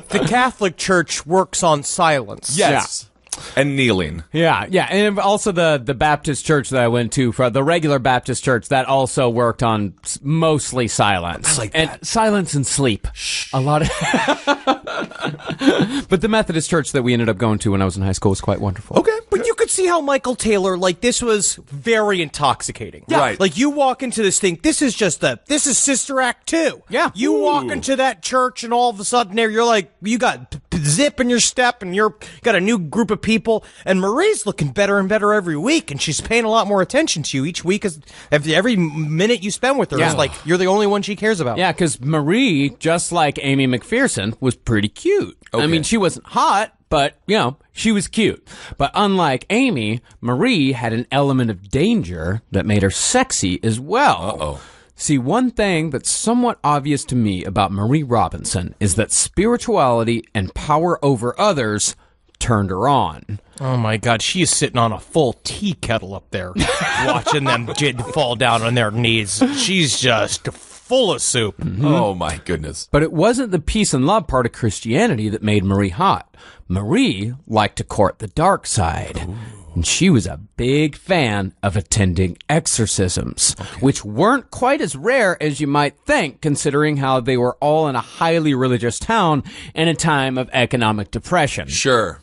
The Catholic Church works on silence. yes. And kneeling. Yeah, yeah, and also the the Baptist church that I went to, for the regular Baptist church, that also worked on mostly silence, like and silence and sleep. A lot of, but the Methodist church that we ended up going to when I was in high school was quite wonderful. Okay. But you could see how Michael Taylor, like, this was very intoxicating. Yeah. Right. Like, you walk into this thing, this is just the, this is Sister Act 2. Yeah. You walk into that church and all of a sudden there, you're like, you got p- p- zip in your step and you're, got a new group of people and Marie's looking better and better every week and she's paying a lot more attention to you each week as, every, every minute you spend with her Yeah. is like, you're the only one she cares about. Yeah, because Marie, just like Aimee McPherson, was pretty cute. I mean, she wasn't hot, but, you know, she was cute. But unlike Aimee, Marie had an element of danger that made her sexy as well. Uh-oh. See, one thing that's somewhat obvious to me about Marie Robinson is that spirituality and power over others turned her on. Oh my God, she is sitting on a full tea kettle up there, watching them fall down on their knees. She's just full of soup. Mm-hmm. Oh my goodness. But it wasn't the peace and love part of Christianity that made Marie hot. Marie liked to court the dark side. And she was a big fan of attending exorcisms, which weren't quite as rare as you might think, considering how they were all in a highly religious town in a time of economic depression. Sure.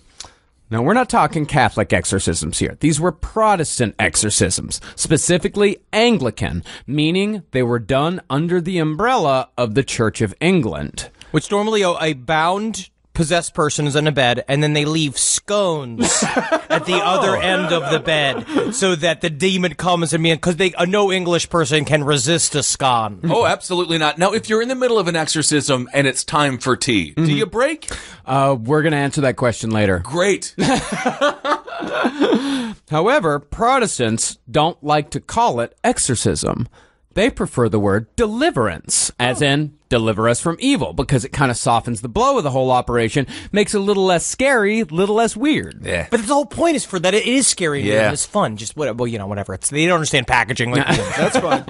Now, we're not talking Catholic exorcisms here. These were Protestant exorcisms, specifically Anglican, meaning they were done under the umbrella of the Church of England. Which normally a, bound possessed person is in a bed, and then they leave scones at the other end of the bed, so that the demon comes and because they uh, no English person can resist a scone. Oh, absolutely not. Now, if you're in the middle of an exorcism and it's time for tea, do you break? Uh, we're going to answer that question later. Great. However, Protestants don't like to call it exorcism. They prefer the word deliverance, as in deliver us from evil, because it kind of softens the blow of the whole operation, makes it a little less scary, a little less weird. Yeah. But the whole point is for that it is scary and Yeah. it's fun. Just what, well, you know, whatever. It's they don't understand packaging. Like we. That's fine.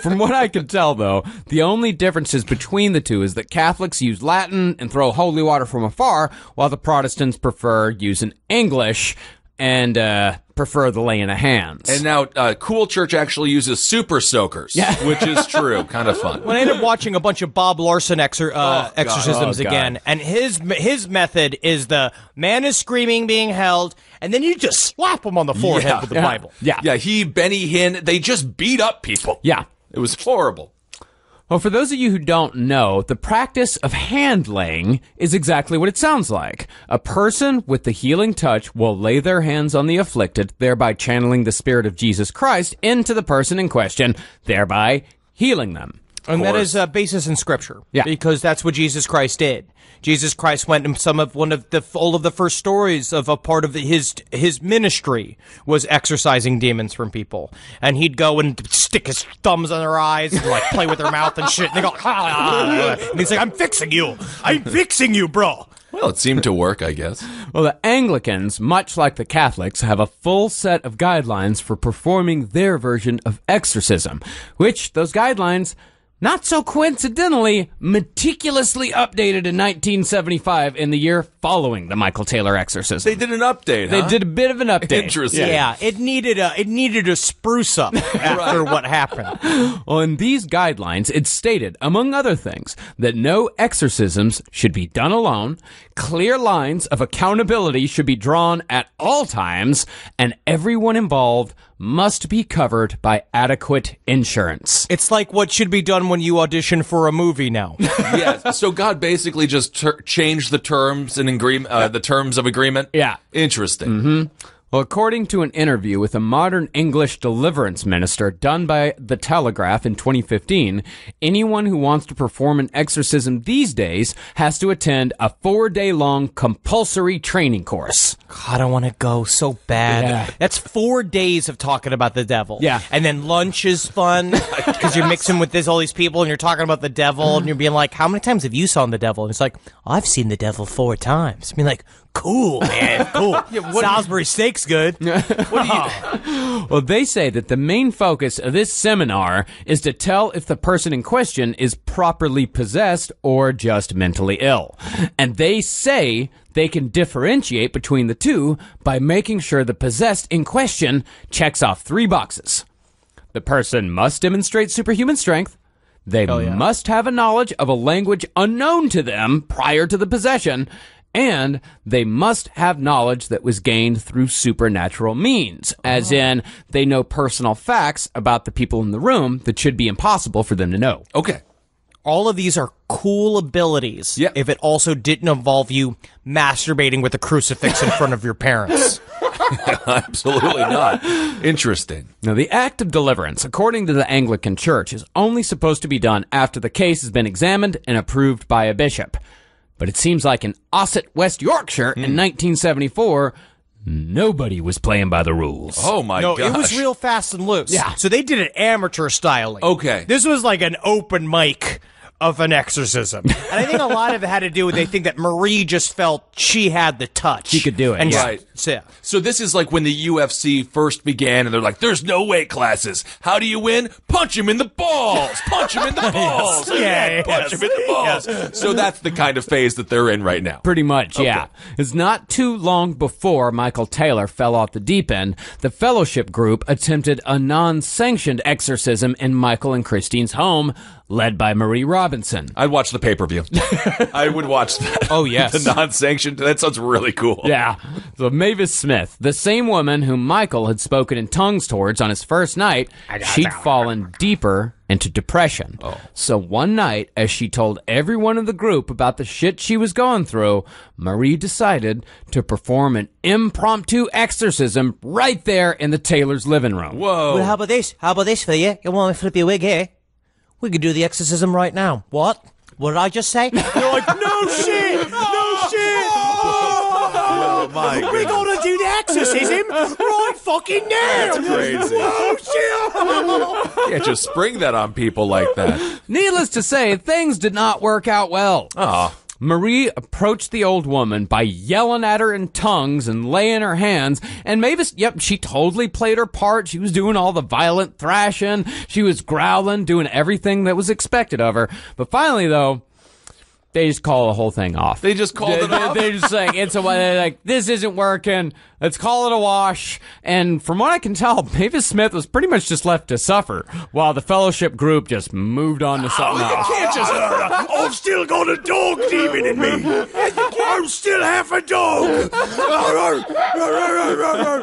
From what I can tell, though, the only differences between the two is that Catholics use Latin and throw holy water from afar, while the Protestants prefer using English and uh, prefer the laying of hands. And now, uh, Cool Church actually uses super soakers, which is true. Kind of fun. When I ended up watching a bunch of Bob Larson exor- uh, God. exorcisms Oh, again, and his his method is the man is screaming, being held, and then you just slap him on the forehead Yeah. with the Yeah. Bible. yeah. Yeah, he, Benny Hinn, they just beat up people. Yeah. It was horrible. Well, for those of you who don't know, the practice of hand laying is exactly what it sounds like. A person with the healing touch will lay their hands on the afflicted, thereby channeling the spirit of Jesus Christ into the person in question, thereby healing them. And that course. is a basis in Scripture. Yeah. because that's what Jesus Christ did. Jesus Christ went and some of one of the all of the first stories of a part of the, his his ministry was exorcising demons from people, and he'd go and stick his thumbs on their eyes and like play with their mouth and shit. And they go, ah, and he's like, "I'm fixing you. I'm fixing you, bro." Well, it seemed to work, I guess. Well, the Anglicans, much like the Catholics, have a full set of guidelines for performing their version of exorcism, which those guidelines, not so coincidentally, meticulously updated in 1975 in the year following the Michael Taylor exorcism. They did an update. They huh? did a bit of an update. Interesting. Yeah, it needed a it needed a spruce up after what happened. Well, in these guidelines, it stated, among other things, that no exorcisms should be done alone, clear lines of accountability should be drawn at all times, and everyone involved must be covered by adequate insurance. It's like what should be done when you audition for a movie now. yeah. So God basically just ter- changed the terms and agreement, uh, the terms of agreement. Yeah. Interesting. Well, according to an interview with a modern English deliverance minister done by The Telegraph in 2015, anyone who wants to perform an exorcism these days has to attend a four day long compulsory training course. God, I want to go so bad. Yeah. That's four days of talking about the devil. Yeah. And then lunch is fun because you're mixing with this all these people and you're talking about the devil and you're being like, how many times have you seen the devil? And it's like, I've seen the devil four times. Being like, cool, man, cool. Salisbury steak's good. Well, they say that the main focus of this seminar is to tell if the person in question is properly possessed or just mentally ill. And they say they can differentiate between the two by making sure the possessed in question checks off three boxes. The person must demonstrate superhuman strength. They must have a knowledge of a language unknown to them prior to the possession. And they must have knowledge that was gained through supernatural means, as oh. in they know personal facts about the people in the room that should be impossible for them to know. Okay. All of these are cool abilities. Yep. If it also didn't involve you masturbating with a crucifix in front of your parents. Absolutely not. Interesting. Now, the act of deliverance, according to the Anglican Church, is only supposed to be done after the case has been examined and approved by a bishop. But it seems like in Ossett, West Yorkshire, in hmm. 1974, nobody was playing by the rules. Oh my no, gosh. it was real fast and loose. Yeah. So they did it amateur styling. Okay. This was like an open mic of an exorcism. and I think a lot of it had to do with they think that Marie just felt she had the touch. She could do it, And yeah. Right. So- yeah. So this is like when the UFC first began, and they're like, "There's no weight classes. How do you win? Punch him in the balls. Punch him in the balls. Yeah, punch yes. him in the balls." So that's the kind of phase that they're in right now. Pretty much, yeah. It's not too long before Michael Taylor fell off the deep end. The fellowship group attempted a non-sanctioned exorcism in Michael and Christine's home, led by Marie Robinson. I'd watch the pay per view. I would watch that. Oh, yes. the non-sanctioned. That sounds really cool. Yeah. So Mavis Smith, the same woman whom Michael had spoken in tongues towards on his first night, she'd fallen deeper into depression. Oh. So one night, as she told everyone in the group about the shit she was going through, Marie decided to perform an impromptu exorcism right there in the Taylor's living room. Whoa. Well, how about this? How about this for you? You want me to flip your wig here? We could do the exorcism right now. What? What did I just say? You're like, no shit! No shit! Oh, my We're gonna do the exorcism right fucking now! That's crazy. Oh shit! Can't just spring that on people like that. Needless to say, things did not work out well. Oh. Marie approached the old woman by yelling at her in tongues and laying her hands. And Mavis, yep, she totally played her part. She was doing all the violent thrashing. She was growling, doing everything that was expected of her. But finally, though, they just call the whole thing off. They just called they, it they- off? They're just like, it's a, they're like, this isn't working. Let's call it a wash. And from what I can tell, Mavis Smith was pretty much just left to suffer while the fellowship group just moved on to ah, something else. You can't just. I've still got a dog demon in me. I'm still half a dog.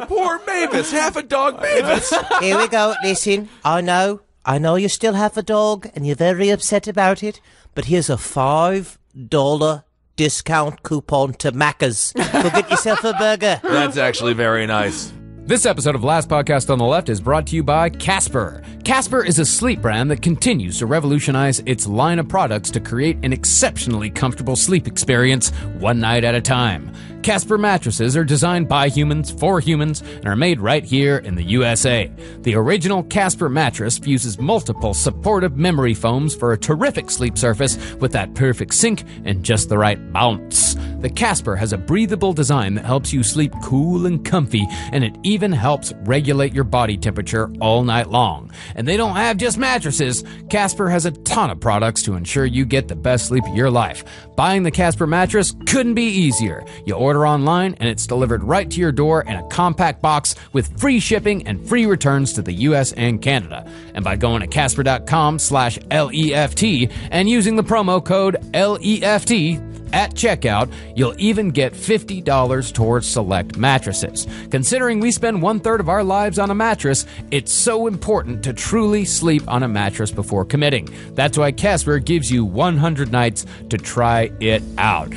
Poor Mavis, half a dog Mavis. Here we go. Listen, I know, I know you still have a dog and you're very upset about it, but here's a five dollar discount coupon to Macca's. Go get yourself a burger. That's actually very nice. This episode of Last Podcast on the Left is brought to you by Casper. Casper is a sleep brand that continues to revolutionize its line of products to create an exceptionally comfortable sleep experience one night at a time. Casper mattresses are designed by humans for humans and are made right here in the USA. The original Casper mattress fuses multiple supportive memory foams for a terrific sleep surface with that perfect sink and just the right bounce. The Casper has a breathable design that helps you sleep cool and comfy, and it even helps regulate your body temperature all night long. And they don't have just mattresses. Casper has a ton of products to ensure you get the best sleep of your life. Buying the Casper mattress couldn't be easier. You order online and it's delivered right to your door in a compact box with free shipping and free returns to the US and Canada. And by going to casper.com slash LEFT and using the promo code LEFT, at checkout, you'll even get $50 towards select mattresses. Considering we spend one third of our lives on a mattress, it's so important to truly sleep on a mattress before committing. That's why Casper gives you 100 nights to try it out.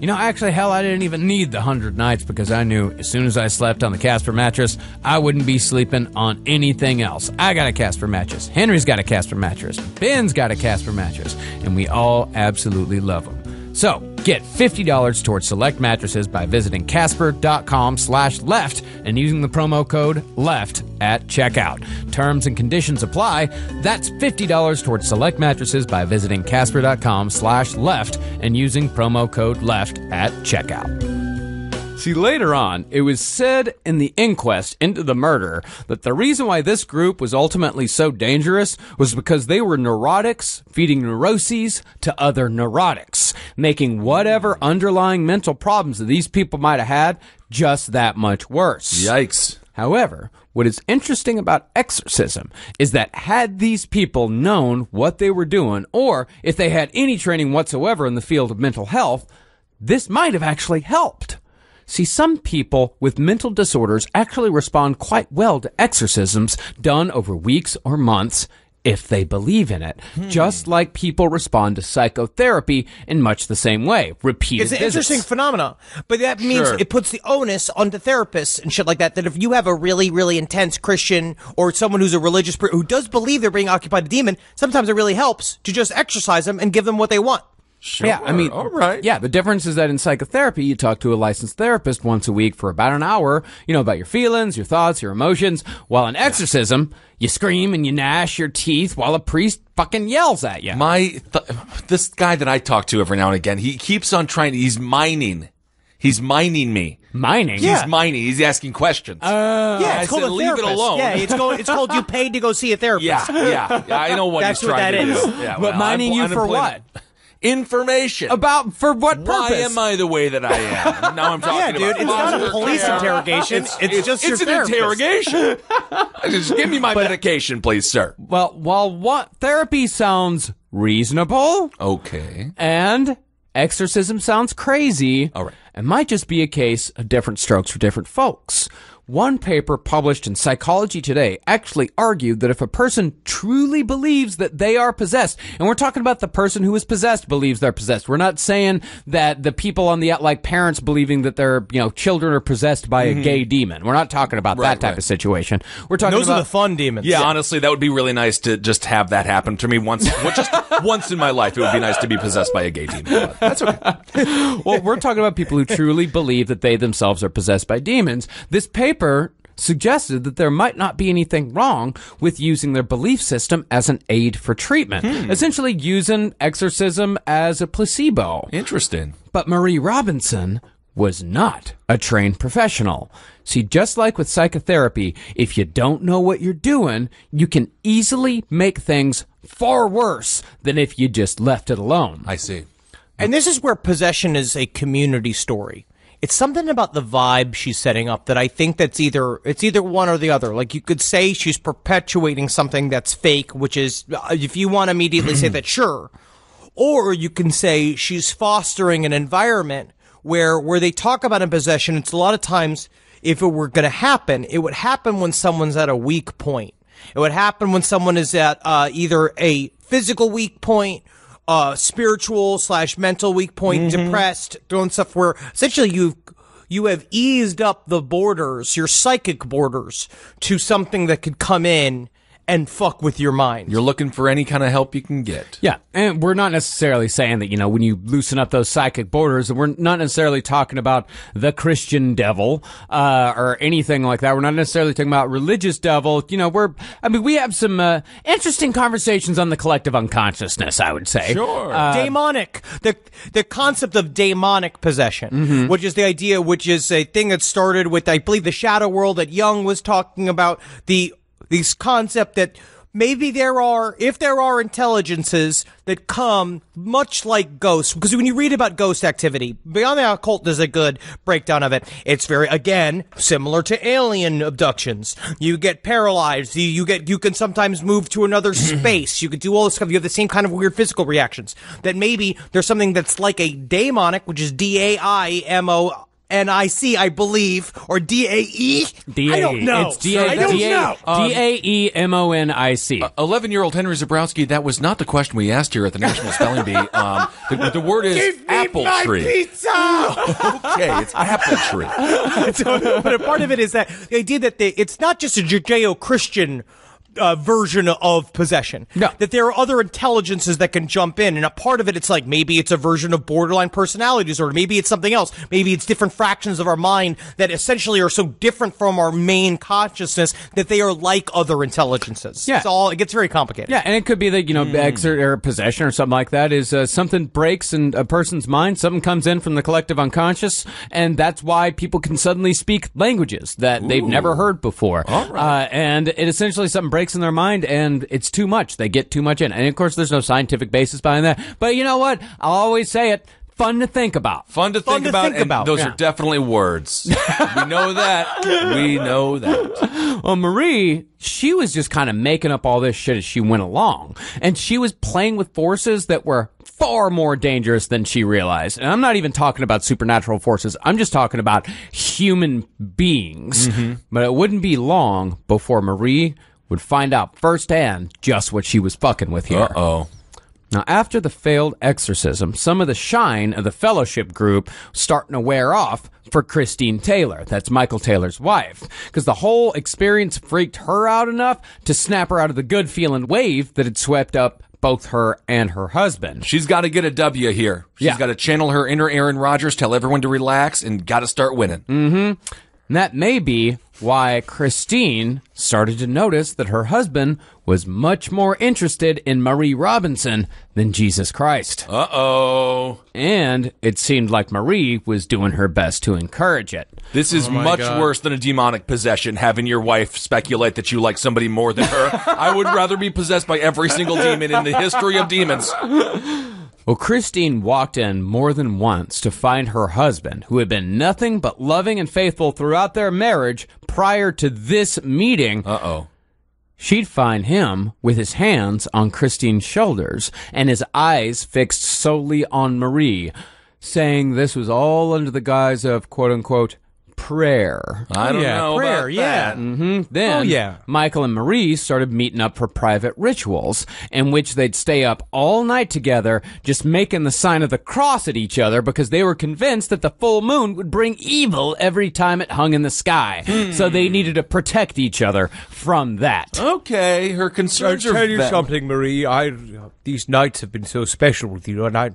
You know, actually, hell, I didn't even need the 100 nights because I knew as soon as I slept on the Casper mattress, I wouldn't be sleeping on anything else. I got a Casper mattress. Henry's got a Casper mattress. Ben's got a Casper mattress. And we all absolutely love them. So, get $50 towards select mattresses by visiting casper.com slash left and using the promo code LEFT at checkout. Terms and conditions apply. That's $50 towards select mattresses by visiting casper.com slash left and using promo code LEFT at checkout. See, later on, it was said in the inquest into the murder that the reason why this group was ultimately so dangerous was because they were neurotics feeding neuroses to other neurotics, making whatever underlying mental problems that these people might have had just that much worse. Yikes. However, what is interesting about exorcism is that had these people known what they were doing, or if they had any training whatsoever in the field of mental health, this might have actually helped. See, some people with mental disorders actually respond quite well to exorcisms done over weeks or months if they believe in it. Hmm. Just like people respond to psychotherapy in much the same way. Repeated It's an visits. interesting phenomenon, but that means Sure. it puts the onus onto therapists and shit like that. That if you have a really, really intense Christian or someone who's a religious who does believe they're being occupied by the demon, sometimes it really helps to just exorcise them and give them what they want. Sure. Yeah, I mean, all right. Yeah, the difference is that in psychotherapy, you talk to a licensed therapist once a week for about an hour, you know, about your feelings, your thoughts, your emotions. While in exorcism, you scream and you gnash your teeth while a priest fucking yells at you. My th- this guy that I talk to every now and again, he keeps on trying. He's mining. He's mining me. Mining. Yeah. He's mining. He's asking questions. Oh. yeah, I it's called said, a leave it therapist. alone. Yeah, it's called it's called you paid to go see a therapist. yeah, yeah, yeah. I know what That's he's what trying that to is. do. Yeah, But mining I'm- you I'm for playing- Information. About for what purpose? Why am I the way that I am? Now I'm talking Yeah, dude, it's not a police care. interrogation. It's, just your it's an therapist. interrogation. Just give me my medication, please, sir. Well, while what therapy sounds reasonable Okay. and exorcism sounds crazy, All right. it might just be a case of different strokes for different folks. One paper published in Psychology Today actually argued that if a person truly believes that they are possessed, and we're talking about the person who is possessed believes they're possessed. We're not saying that the people on the like parents believing that their you know children are possessed by a mm-hmm. gay demon. We're not talking about Right, that type right. of situation. We're talking about Those about are the fun demons. Yeah, honestly, that would be really nice to just have that happen to me once. just once in my life, it would be nice to be possessed by a gay demon. But that's okay. well, we're talking about people who truly believe that they themselves are possessed by demons. This paper suggested that there might not be anything wrong with using their belief system as an aid for treatment, hmm. essentially using exorcism as a placebo. Interesting. But Marie Robinson was not a trained professional. See, just like with psychotherapy, if you don't know what you're doing, you can easily make things far worse than if you just left it alone. I see. And this is where possession is a community story. It's something about the vibe she's setting up that I think that's either it's either one or the other. Like you could say she's perpetuating something that's fake, which is uh, if you want to immediately say that, sure. Or you can say she's fostering an environment where where they talk about in possession. It's a lot of times if it were going to happen, it would happen when someone's at a weak point. It would happen when someone is at uh, either a physical weak point uh, spiritual slash mental weak point, depressed, doing stuff where essentially you've you have eased up the borders, your psychic borders, to something that could come in and fuck with your mind. You're looking for any kind of help you can get. Yeah, and we're not necessarily saying that, you know, when you loosen up those psychic borders, we're not necessarily talking about the Christian devil, uh, or anything like that. We're not necessarily talking about religious devil. You know, we're, I mean, we have some, uh, interesting conversations on the collective unconsciousness, I would say. Sure. Uh, demonic. The the concept of demonic possession, which is the idea, which is a thing that started with, I believe, the shadow world that Jung was talking about. The this concept that maybe there are, if there are intelligences that come much like ghosts, because when you read about ghost activity, Beyond the Occult does a good breakdown of it. It's very, again, similar to alien abductions. You get paralyzed. You, you get, you can sometimes move to another space. You can do all this stuff. You have the same kind of weird physical reactions. That maybe there's something that's like a daemonic, which is D-A-I-M-O N-I-C, I believe, or D-A-E. D-A- I don't know. It's D-A- I don't know. D-A-E-M-O-N-I-C. 11 year old Henry Zebrowski, that was not the question we asked here at the National Spelling Bee. Um, the, the word is Give me apple my tree. pizza! Okay, it's apple tree. so, but a part of it is that the idea that they, it's not just a Judeo-Christian uh, version of possession. No. That there are other intelligences that can jump in, and a part of it, it's like maybe it's a version of borderline personality disorder, maybe it's something else, maybe it's different fractions of our mind that essentially are so different from our main consciousness that they are like other intelligences. Yeah. it's all it gets very complicated. Yeah, and it could be that you know, exert or possession or something like that is uh, something breaks in a person's mind. Something comes in from the collective unconscious, and that's why people can suddenly speak languages that they've never heard before. Uh, and it essentially something breaks in their mind, and it's too much. They get too much in, and of course, there's no scientific basis behind that. But you know what? I'll always say it. Fun to think about. Fun to Fun think to about. think and about, Those yeah. are definitely words. we know that. We know that. Well, Marie, she was just kind of making up all this shit as she went along. And she was playing with forces that were far more dangerous than she realized. And I'm not even talking about supernatural forces. I'm just talking about human beings. Mm-hmm. But it wouldn't be long before Marie would find out firsthand just what she was fucking with here. Uh oh. Now, after the failed exorcism, some of the shine of the fellowship group was starting to wear off for Christine Taylor. That's Michael Taylor's wife. Because the whole experience freaked her out enough to snap her out of the good feeling wave that had swept up both her and her husband. She's got to get a W here. She's Yeah. got to channel her inner Aaron Rodgers, tell everyone to relax, and got to start winning. And that may be why Christine started to notice that her husband was much more interested in Marie Robinson than Jesus Christ. Uh oh. And it seemed like Marie was doing her best to encourage it. This is much worse than a demonic possession, having your wife speculate that you like somebody more than her. I would rather be possessed by every single demon in the history of demons. Well, Christine walked in more than once to find her husband, who had been nothing but loving and faithful throughout their marriage prior to this meeting. Uh oh. She'd find him with his hands on Christine's shoulders and his eyes fixed solely on Marie, saying this was all under the guise of quote unquote prayer. I don't yeah, know prayer, about yeah. that. hmm Then Oh, yeah. Michael and Marie started meeting up for private rituals in which they'd stay up all night together, just making the sign of the cross at each other because they were convinced that the full moon would bring evil every time it hung in the sky. So they needed to protect each other from that. Okay, her concerns I'll concerns are tell you valid. something, Marie. I these nights have been so special with you, and I,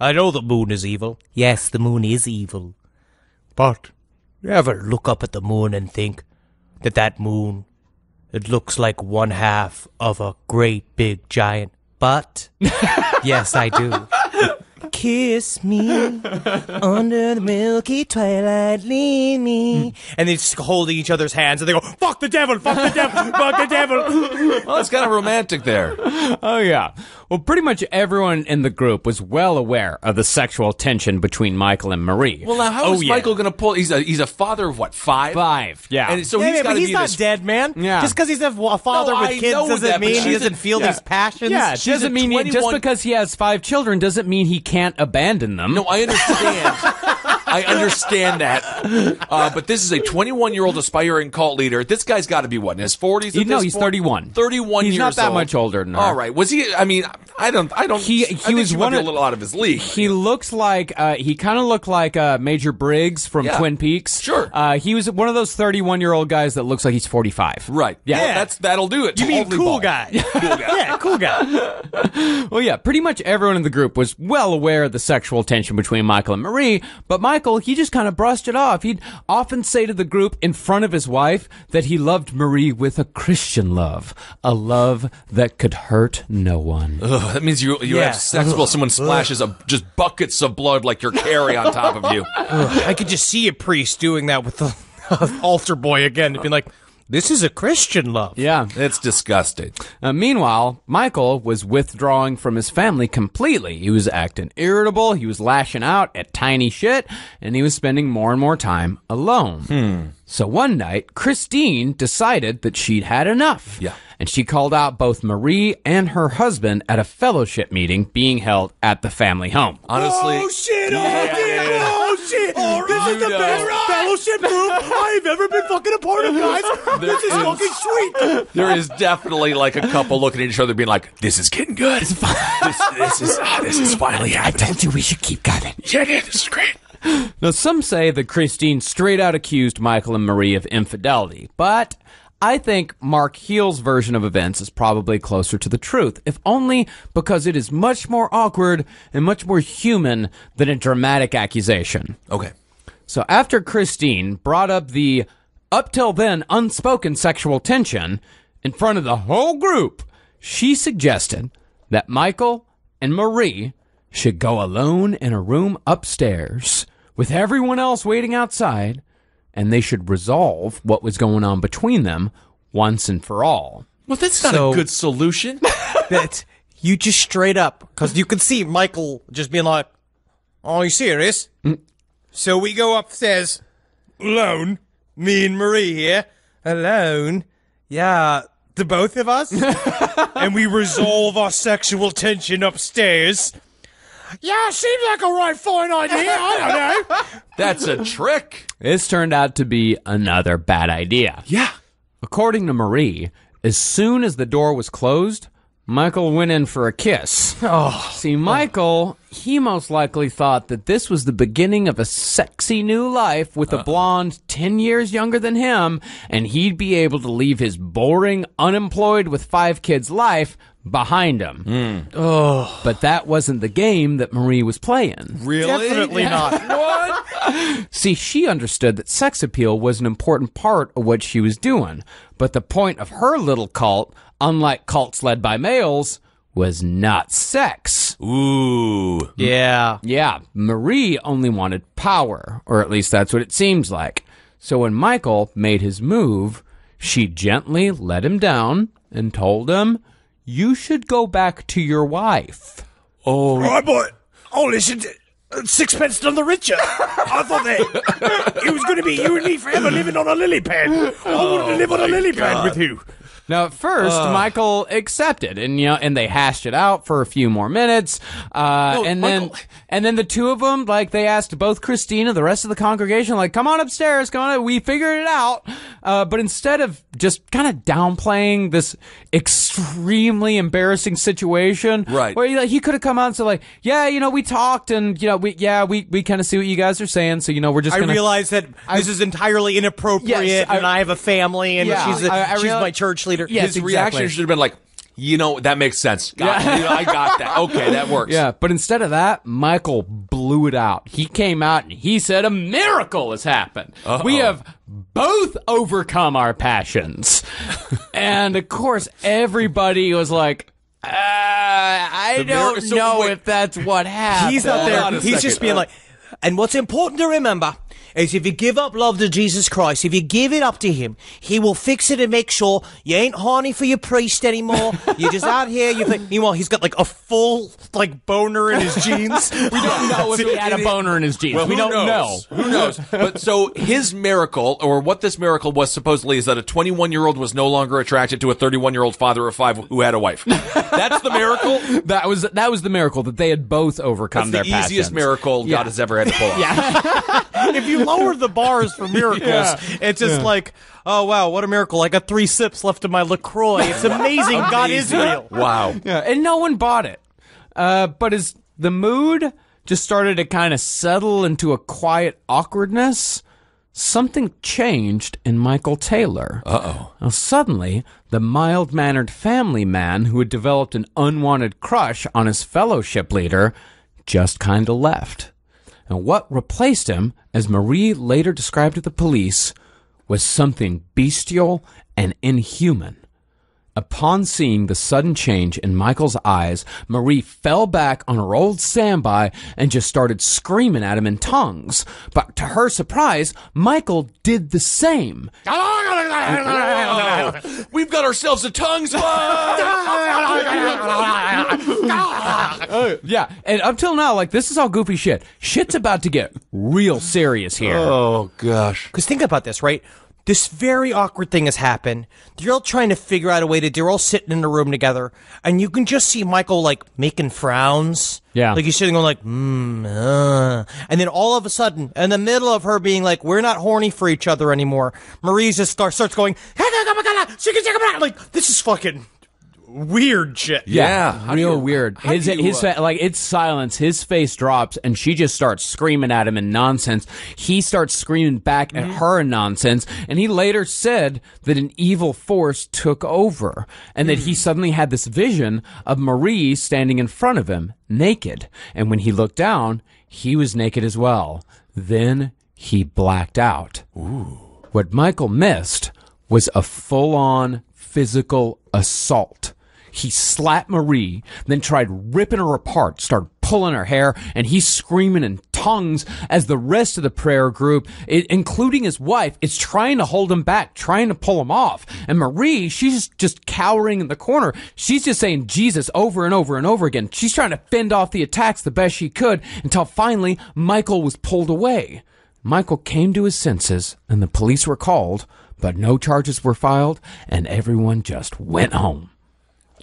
I know the moon is evil, Yes, the moon is evil. but you ever look up at the moon and think that that moon, it looks like one half of a great big giant butt? Yes, I do. Kiss me under the milky twilight, lean me. And they're just holding each other's hands and they go, fuck the devil, fuck the devil, fuck the devil. Well, it's kind of romantic there. Oh, yeah. Well, pretty much everyone in the group was well aware of the sexual tension between Michael and Marie. Well, now how oh, is Oh, yeah. Michael going to pull? He's a he's a father of what five? Five, yeah. And so yeah, he's yeah, but he's be not this. dead, man. Yeah. Just because he's a, a father No, with I kids doesn't that, mean he doesn't feel yeah. these passions. Yeah, it She's doesn't mean he, just because he has five children doesn't mean he can't abandon them. No, I understand. I understand that. Uh, but this is a 21 year old aspiring cult leader. This guy's got to be what in his 40s? You know, he's point? 31. 31 He's not that old. much older than her. All right. Was he? I mean, I don't. I don't. He- I he was one be a of- little out of his league. He looks like uh, he kind of looked like uh, Major Briggs from Yeah. Twin Peaks. Sure. uh, he was one of those thirty-one-year-old guys that looks like he's forty-five. right. Yeah. Well, that's that'll do it. You mean Totally cool guy? yeah, cool guy. Well, yeah, pretty much everyone in the group was well aware of the sexual tension between Michael and Marie, but Michael, he just kind of brushed it off. He'd often say to the group in front of his wife that he loved Marie with a Christian love, a love that could hurt no one. Ugh, that means you you Yeah. have sex while someone splashes a, just buckets of blood like your carry on top of you. I could just see a priest doing that with the altar boy again, being like, "This is a Christian love." Yeah. It's disgusting. Uh, meanwhile, Michael was withdrawing from his family completely. He was acting irritable, he was lashing out at tiny shit, and he was spending more and more time alone. So one night, Christine decided that she'd had enough. Yeah. And she called out both Marie and her husband at a fellowship meeting being held at the family home. Honestly. Oh shit! Oh, shit, oh shit! this is the know. best fellowship group I've ever been fucking a part of, guys. this is fucking sweet. There is definitely like a couple looking at each other, being like, "This is getting good. This, this is ah, this is finally happening." I told you we should keep going. Yeah, yeah, this is great. Now, some say that Christine straight out accused Michael and Marie of infidelity, but I think Marc Heal's version of events is probably closer to the truth, if only because it is much more awkward and much more human than a dramatic accusation. Okay. So after Christine brought up the up till then unspoken sexual tension in front of the whole group, she suggested that Michael and Marie should go alone in a room upstairs with everyone else waiting outside and they should resolve what was going on between them once and for all. Well, that's not So- a good solution. that you just straight up because you can see Michael just being like, "Are you serious?" Mm. So we go upstairs alone, me and Marie here alone. Yeah, the both of us, and we resolve our sexual tension upstairs. Yeah, seems like a right fine idea. I don't know. That's a trick. This turned out to be another bad idea. Yeah. According to Marie, as soon as the door was closed, Michael went in for a kiss. Oh. See, Michael, he most likely thought that this was the beginning of a sexy new life with a uh-huh. blonde 10 years younger than him, and he'd be able to leave his boring, unemployed with five kids life behind him. Oh. But that wasn't the game that Marie was playing. Really? Definitely not. What? See, she understood that sex appeal was an important part of what she was doing, but the point of her little cult, unlike cults led by males, was not sex. Ooh. Yeah. Yeah, Marie only wanted power, or at least that's what it seems like. So when Michael made his move, she gently let him down and told him, You should go back to your wife. Oh I bought. Oh, listen. Uh, sixpence none the richer. I thought that it was going to be you and me forever living on a lily pad. I wanted to live on a lily pad with you. Now, at first, Michael accepted, and you know, and they hashed it out for a few more minutes, uh, No, and then, Michael- And then the two of them, like, they asked both Christina, the rest of the congregation, like, come on upstairs, come on, we figured it out. Uh, but instead of just kind of downplaying this extremely embarrassing situation, Right. Where he, like, he could have come out and said, like, yeah, you know, we talked and, you know, we, yeah, we, we kind of see what you guys are saying. So, you know, we're just I gonna. realize that this is entirely inappropriate, Yes, I- and I have a family, and Yeah, she's a, I- I she's my church leader. Yes, His reaction should have been like, you know, that makes sense. Got, Yeah. you know, I got that. Okay, that works. Yeah, but instead of that, Michael blew it out. He came out and he said a miracle has happened. We have both overcome our passions. and of course, everybody was like, uh, I The don't mir- so know wait. if that's what happened. He's not there. He's second. just being Uh, like, and what's important to remember is if you give up love to Jesus Christ, if you give it up to Him, He will fix it and make sure you ain't horny for your priest anymore. You're just out here. You think, meanwhile, he's got like a full like boner in his jeans. we don't know if he had a boner in his jeans. Well, we don't knows? know. Who knows? But so his miracle, or what this miracle was supposedly, is that a 21 year old was no longer attracted to a 31 year old father of five who had a wife. That's the miracle. That was that was the miracle that they had both overcome That's the easiest passions. miracle Yeah. God has ever had to pull off. if you lower the bars for miracles, it's just like, oh wow, what a miracle! I got three sips left of my Lacroix. It's amazing. God is real. Wow. Yeah, and no one bought it. Uh, but as the mood just started to kind of settle into a quiet awkwardness, something changed in Michael Taylor. Uh oh. Suddenly, the mild mannered family man who had developed an unwanted crush on his fellowship leader just kind of left. And what replaced him, as Marie later described to the police, was something bestial and inhuman. Upon seeing the sudden change in Michael's eyes, Marie fell back on her old standby and just started screaming at him in tongues. But to her surprise, Michael did the same. We've got ourselves a tongue slide. Yeah, and up till now, like, this is all goofy shit. Shit's about to get real serious here. oh gosh. Because think about this, right? This very awkward thing has happened. They're all trying to figure out a way to. They're all sitting in a room together, and you can just see Michael like making frowns. Yeah. like he's sitting going like, hmm, uh. and then all of a sudden, in the middle of her being like, "We're not horny for each other anymore," Marie just starts starts going, like, "This is fucking weird shit." Yeah. How do real you- weird. His you, his uh, fa- like it's silence. His face drops, and she just starts screaming at him in nonsense. He starts screaming back Mm-hmm. at her in nonsense, and he later said that an evil force took over, and that Mm. he suddenly had this vision of Marie standing in front of him, naked. And when he looked down, he was naked as well. Then he blacked out. What Michael missed was a full on physical assault. He slapped Marie, then tried ripping her apart, started pulling her hair, and he's screaming in tongues as the rest of the prayer group, i including his wife, is trying to hold him back, trying to pull him off. And Marie, she's just cowering in the corner. She's just saying Jesus over and over and over again. She's trying to fend off the attacks the best she could until finally Michael was pulled away. Michael came to his senses and the police were called, but no charges were filed and everyone just went home.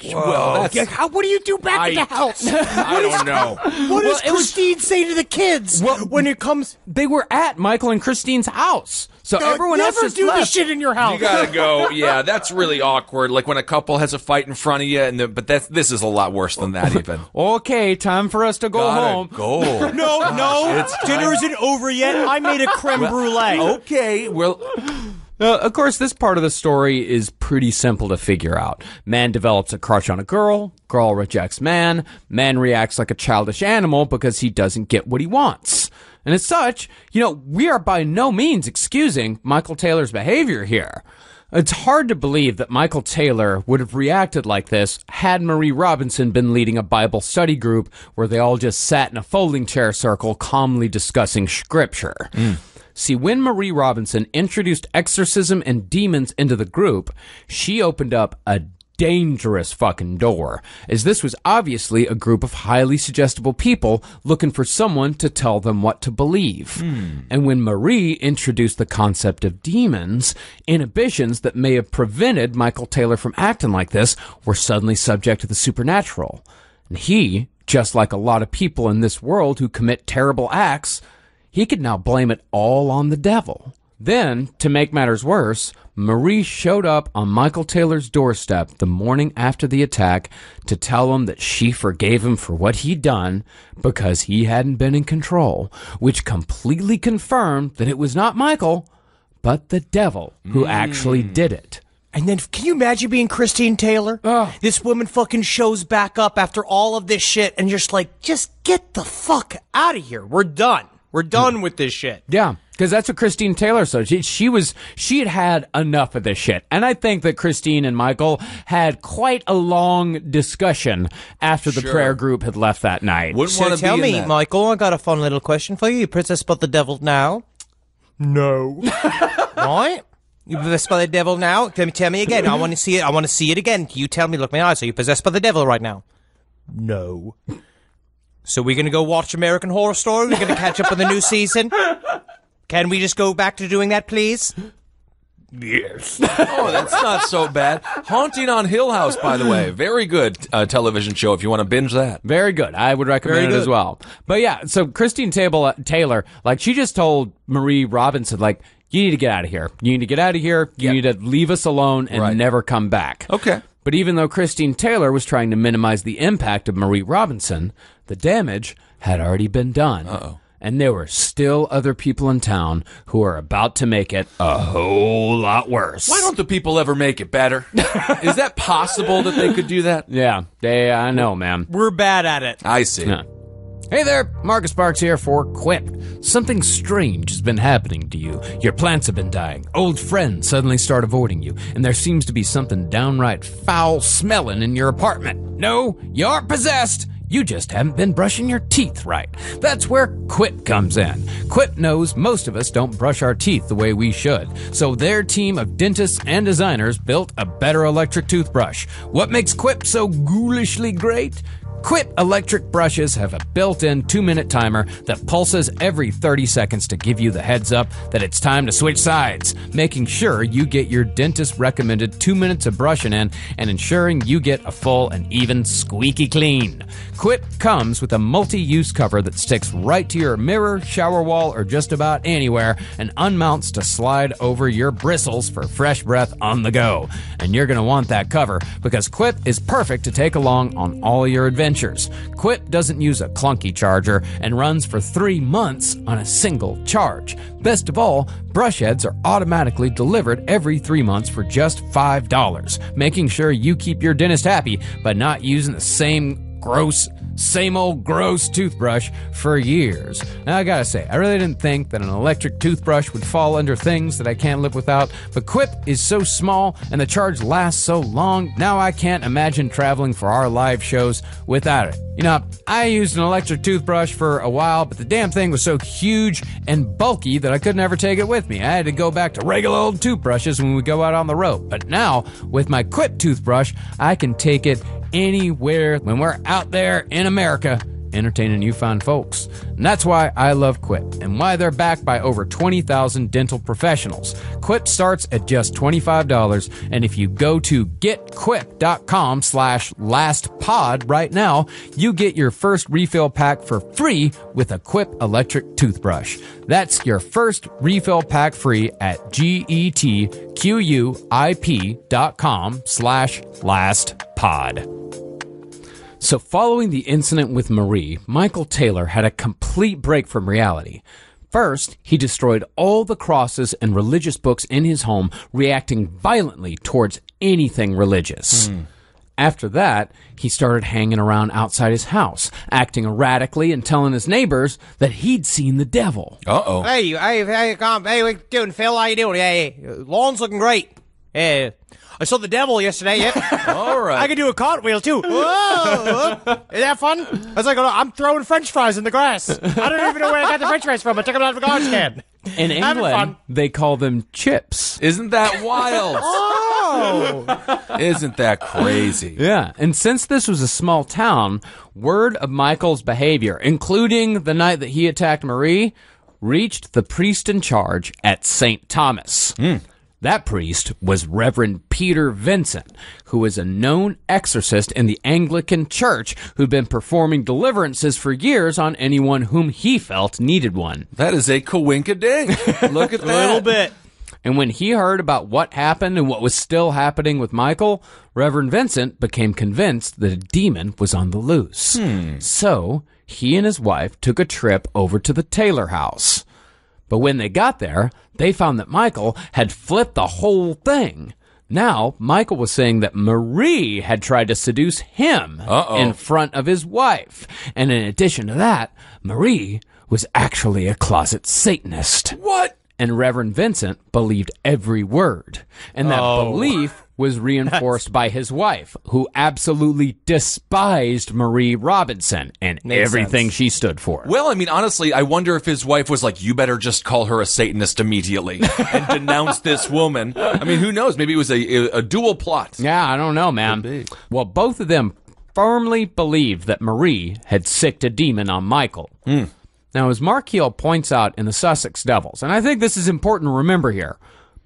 Well, that's. Yeah, how, what do you do back at the house? I don't know. What does it was- Christine say to the kids when it comes? They were at Michael and Christine's house. So everyone never else just do left. this shit in your house. You gotta go. Yeah, that's really awkward. Like when a couple has a fight in front of you, and the, but that's this is a lot worse than that. Even Okay, time for us to go Gotta home. Go. No, no, dinner isn't over yet. I made a creme brulee. Okay. Well, Uh, of course, this part of the story is pretty simple to figure out. Man develops a crush on a girl, girl rejects man, man reacts like a childish animal because he doesn't get what he wants. And as such, you know, we are by no means excusing Michael Taylor's behavior here. It's hard to believe that Michael Taylor would have reacted like this had Marie Robinson been leading a Bible study group where they all just sat in a folding chair circle calmly discussing scripture. See, when Marie Robinson introduced exorcism and demons into the group, she opened up a dangerous fucking door, as this was obviously a group of highly suggestible people looking for someone to tell them what to believe. Hmm. And when Marie introduced the concept of demons, inhibitions that may have prevented Michael Taylor from acting like this were suddenly subject to the supernatural. And he just like a lot of people in this world who commit terrible acts, he could now blame it all on the devil. Then, to make matters worse, Marie showed up on Michael Taylor's doorstep the morning after the attack to tell him that she forgave him for what he'd done because he hadn't been in control, which completely confirmed that it was not Michael, but the devil who hmm. actually did it. And then, can you imagine being Christine Taylor? This woman fucking shows back up after all of this shit, and you're just like, just get the fuck out of here. We're done. We're done with this shit. Yeah, because that's what Christine Taylor said. She, she was she had had enough of this shit, and I think that Christine and Michael had quite a long discussion after the Sure. prayer group had left that night. Wouldn't So want to tell be in me, that. Michael, I got a fun little question for you. You possessed by the devil now? No. right? You possessed by the devil now? Tell me, tell me again. I want to see it. I want to see it again. You tell me. Look me in the eyes. Are you possessed by the devil right now? No. So we're gonna go watch American Horror Story. We're gonna catch up on the new season. Can we just go back to doing that, please? Yes. oh, that's not so bad. Haunting on Hill House, by the way, very good uh, television show if you want to binge that. Very good. I would recommend it as well. But yeah, so Christine Table, Taylor, like she just told Marie Robinson, like, you need to get out of here. You need to get out of here. You need to leave us alone and Right. never come back. Okay. But even though Christine Taylor was trying to minimize the impact of Marie Robinson, the damage had already been done. Uh-oh. And there were still other people in town who were about to make it a whole lot worse. Why don't the people ever make it better? Is that possible that they could do that? Yeah, they, I know, man. We're bad at it. I see. Yeah. Hey there, Marcus Parks here for Quip. Something strange has been happening to you. Your plants have been dying. Old friends suddenly start avoiding you, and there seems to be something downright foul smelling in your apartment. No, you aren't possessed. You just haven't been brushing your teeth right. That's where Quip comes in. Quip knows most of us don't brush our teeth the way we should, so their team of dentists and designers built a better electric toothbrush. What makes Quip so ghoulishly great? Quip electric brushes have a built-in two-minute timer that pulses every 30 seconds to give you the heads up that it's time to switch sides, making sure you get your dentist recommended two minutes of brushing in and ensuring you get a full and even squeaky clean. Quip comes with a multi-use cover that sticks right to your mirror, shower wall, or just about anywhere and unmounts to slide over your bristles for fresh breath on the go. And you're going to want that cover because Quip is perfect to take along on all your adventures. Quip doesn't use a clunky charger and runs for three months on a single charge. Best of all, brush heads are automatically delivered every three months for just $5, making sure you keep your dentist happy by not using the same gross same old gross toothbrush for years. Now I gotta say, I really didn't think that an electric toothbrush would fall under things that I can't live without, but Quip is so small and the charge lasts so long, now I can't imagine traveling for our live shows without it. You know, I used an electric toothbrush for a while, but the damn thing was so huge and bulky that I couldn't ever take it with me. I had to go back to regular old toothbrushes when we go out on the road. But now, with my Quip toothbrush, I can take it anywhere when we're out there in America entertaining you fine folks. And that's why I love Quip and why they're backed by over 20,000 dental professionals. Quip starts at just $25 and if you go to getquip.com slash lastpod right now, you get your first refill pack for free with a Quip electric toothbrush. That's your first refill pack free at getquip dot com slash lastpod. So, following the incident with Marie, Michael Taylor had a complete break from reality. First, he destroyed all the crosses and religious books in his home, reacting violently towards anything religious. After that, he started hanging around outside his house, acting erratically and telling his neighbors that he'd seen the devil. Uh oh. Hey, hey, hey, come, hey, what you doing, Phil? How you doing? Hey, lawn's looking great. Yeah, I saw the devil yesterday. Yep. All right. I can do a cartwheel too. Whoa, whoa. Is that fun? I was like, oh, I'm throwing French fries in the grass. I don't even know where I got the French fries from. I took them out of a garbage can. In England, they call them chips. Isn't that wild? Oh, Isn't that crazy? Yeah, and since this was a small town, word of Michael's behavior, including the night that he attacked Marie, reached the priest in charge at St. Thomas. Hmm. That priest was Reverend Peter Vincent, who was a known exorcist in the Anglican Church who'd been performing deliverances for years on anyone whom he felt needed one. That is a coinkadink. Look at that. A little bit. And when he heard about what happened and what was still happening with Michael, Reverend Vincent became convinced that a demon was on the loose. Hmm. So he and his wife took a trip over to the Taylor house. But when they got there, they found that Michael had flipped the whole thing. Now, Michael was saying that Marie had tried to seduce him Uh-oh. in front of his wife. And in addition to that, Marie was actually a closet Satanist. What? And Reverend Vincent believed every word. And that oh. belief was reinforced by his wife, who absolutely despised Marie Robinson and everything sense. she stood for. Well, I mean, honestly, I wonder if his wife was like, "You better just call her a Satanist immediately and denounce this woman." I mean, who knows? Maybe it was a, a, a dual plot. Yeah, I don't know, man. Well, both of them firmly believed that Marie had sicked a demon on Michael. Hmm. Now, as Marc Heal points out in the Sussex Devils, and I think this is important to remember here,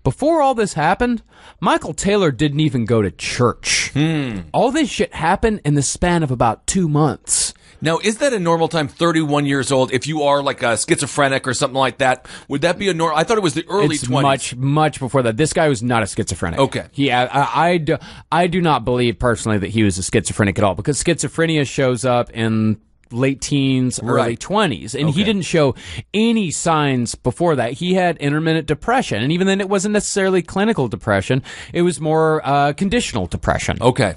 before all this happened, Michael Taylor didn't even go to church. Hmm. All this shit happened in the span of about two months. Now, is that a normal time? Thirty-one years old. If you are like a schizophrenic or something like that, would that be a normal? I thought it was the early it's twenties. much, much before that. This guy was not a schizophrenic. Okay. He, I, I, I do, I do not believe personally that he was a schizophrenic at all because schizophrenia shows up in late teens, early 20s. And he didn't show any signs before that. He had intermittent depression. And even then, it wasn't necessarily clinical depression, it was more uh, conditional depression. Okay.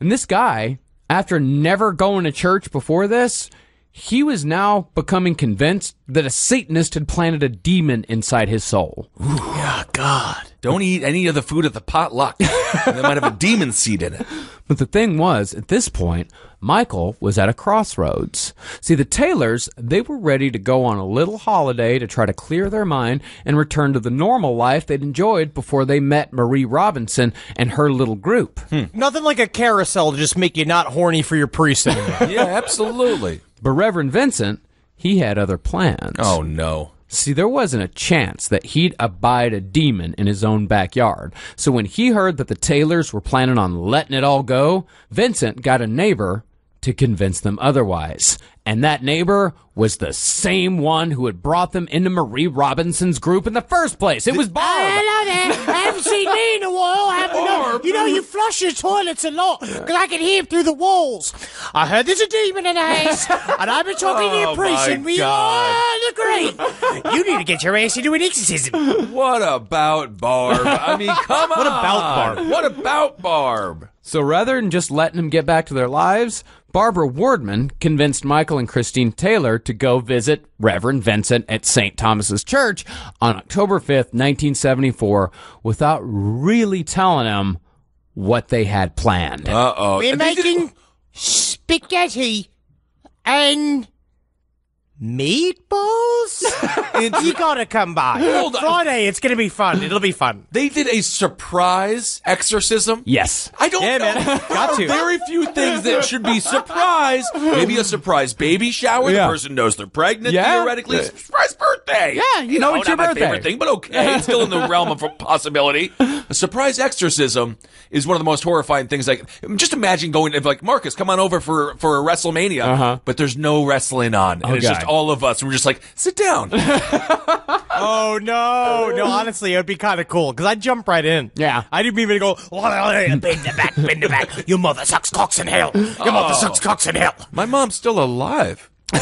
And this guy, after never going to church before this, he was now becoming convinced that a Satanist had planted a demon inside his soul. Ooh. Yeah, God. Don't eat any of the food at the potluck. they might have a demon seed in it. But the thing was, at this point, Michael was at a crossroads. See, the Taylors, they were ready to go on a little holiday to try to clear their mind and return to the normal life they'd enjoyed before they met Marie Robinson and her little group. Hmm. Nothing like a carousel to just make you not horny for your priest anymore. Yeah, absolutely. But Reverend Vincent, he had other plans. Oh no. See, there wasn't a chance that he'd abide a demon in his own backyard. So when he heard that the Taylors were planning on letting it all go, Vincent got a neighbor to convince them otherwise. And that neighbor was the same one who had brought them into Marie Robinson's group in the first place. It was Barb. Hello there. I haven't seen me in a while. I haven't know. You know, you flush your toilets a lot because I can hear him through the walls. I heard there's a demon in the house, and I've been talking to your Oh, priest, and we God. all agree. You need to get your ass into an exorcism. What about Barb? I mean, come on. What about Barb? What about Barb? So rather than just letting them get back to their lives, Barbara Wardman convinced Michael and Christine Taylor to go visit Reverend Vincent at St. Thomas's Church on October 5th, 1974, without really telling him what they had planned. Uh oh. We're making spaghetti and meatballs. you gotta come by. Hold on. Friday, it's gonna be fun. It'll be fun. They did a surprise exorcism. yes. I don't Yeah, know. man. Got to. very few things that should be surprise. Maybe a surprise baby shower. Yeah. The person knows they're pregnant. Yeah. Theoretically, surprise birthday. Yeah, you know it's your not birthday. My favorite thing, but okay, it's still in the realm of possibility. A surprise exorcism is one of the most horrifying things. Like, just imagine going if like Marcus, come on over for for a WrestleMania, Uh-huh. but there's no wrestling on, and it's God. just all of us, and we're just like, sit down. Oh no, no! Honestly, it would be kind of cool because I'd jump right in. Yeah. I didn't even go. Bend the back, bend the back. Your mother sucks cocks in hell. Your Oh. mother sucks cocks in hell. My mom's still alive.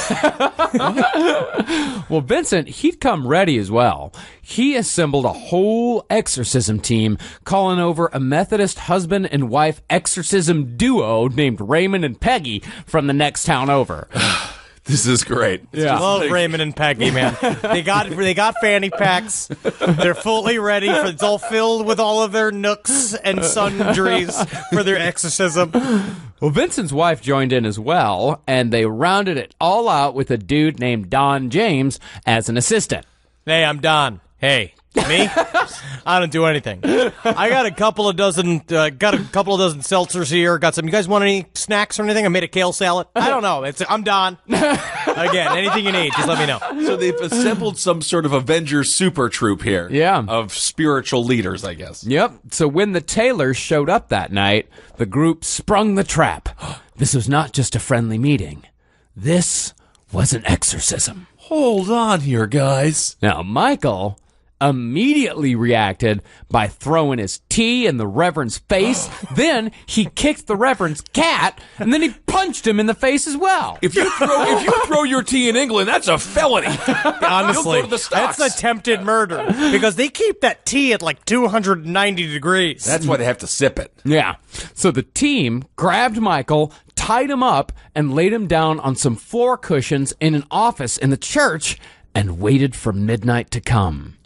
Well, Vincent, he'd come ready as well. He assembled a whole exorcism team, calling over a Methodist husband and wife exorcism duo named Raymond and Peggy from the next town over. This is great. It's just Love like- Raymond and Peggy, man. they got they got fanny packs. They're fully ready for it's all filled with all of their nooks and sundries for their exorcism. Well, Vincent's wife joined in as well, and they rounded it all out with a dude named Don James as an assistant. Hey, I'm Don. Hey, Me? I don't do anything. I got a couple of dozen, uh, got a couple of dozen seltzers here. Got some. You guys want any snacks or anything? I made a kale salad. I don't know. It's I'm done. Again, anything you need, just let me know. So they've assembled some sort of Avengers super troop here. Yeah. Of spiritual leaders, I guess. Yep. So when the Taylors showed up that night, the group sprung the trap. This was not just a friendly meeting. This was an exorcism. Hold on here, guys. Now, Michael immediately reacted by throwing his tea in the Reverend's face. then he kicked the Reverend's cat, and then he punched him in the face as well. If you throw if you throw your tea in England, that's a felony. Honestly, You'll go to the that's attempted murder because they keep that tea at like 290 degrees. That's why they have to sip it. Yeah. So the team grabbed Michael, tied him up, and laid him down on some floor cushions in an office in the church and waited for midnight to come.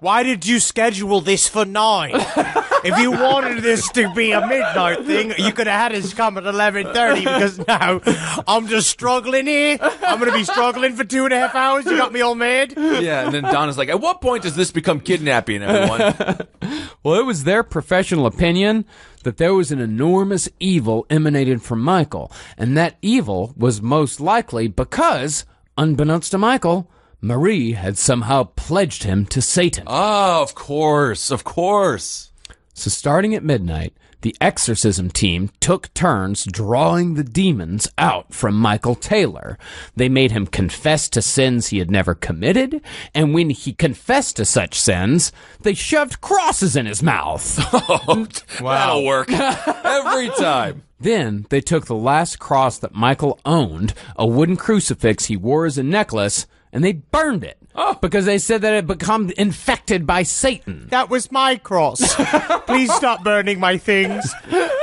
Why did you schedule this for nine? if you wanted this to be a midnight thing, you could have had us come at eleven thirty. Because now I'm just struggling here. I'm going to be struggling for two and a half hours. You got me all mad. Yeah, and then Donna's like, at what point does this become kidnapping, everyone? Well, it was their professional opinion that there was an enormous evil emanated from Michael, and that evil was most likely because, unbeknownst to Michael, Marie had somehow pledged him to Satan. oh, of course, of course. So, starting at midnight, the exorcism team took turns drawing the demons out from Michael Taylor. They made him confess to sins he had never committed, and when he confessed to such sins, they shoved crosses in his mouth. That'll work every time. Then they took the last cross that Michael owned, a wooden crucifix he wore as a necklace, and they burned it. Oh. Because they said that it had become infected by Satan. That was my cross. Please stop burning my things.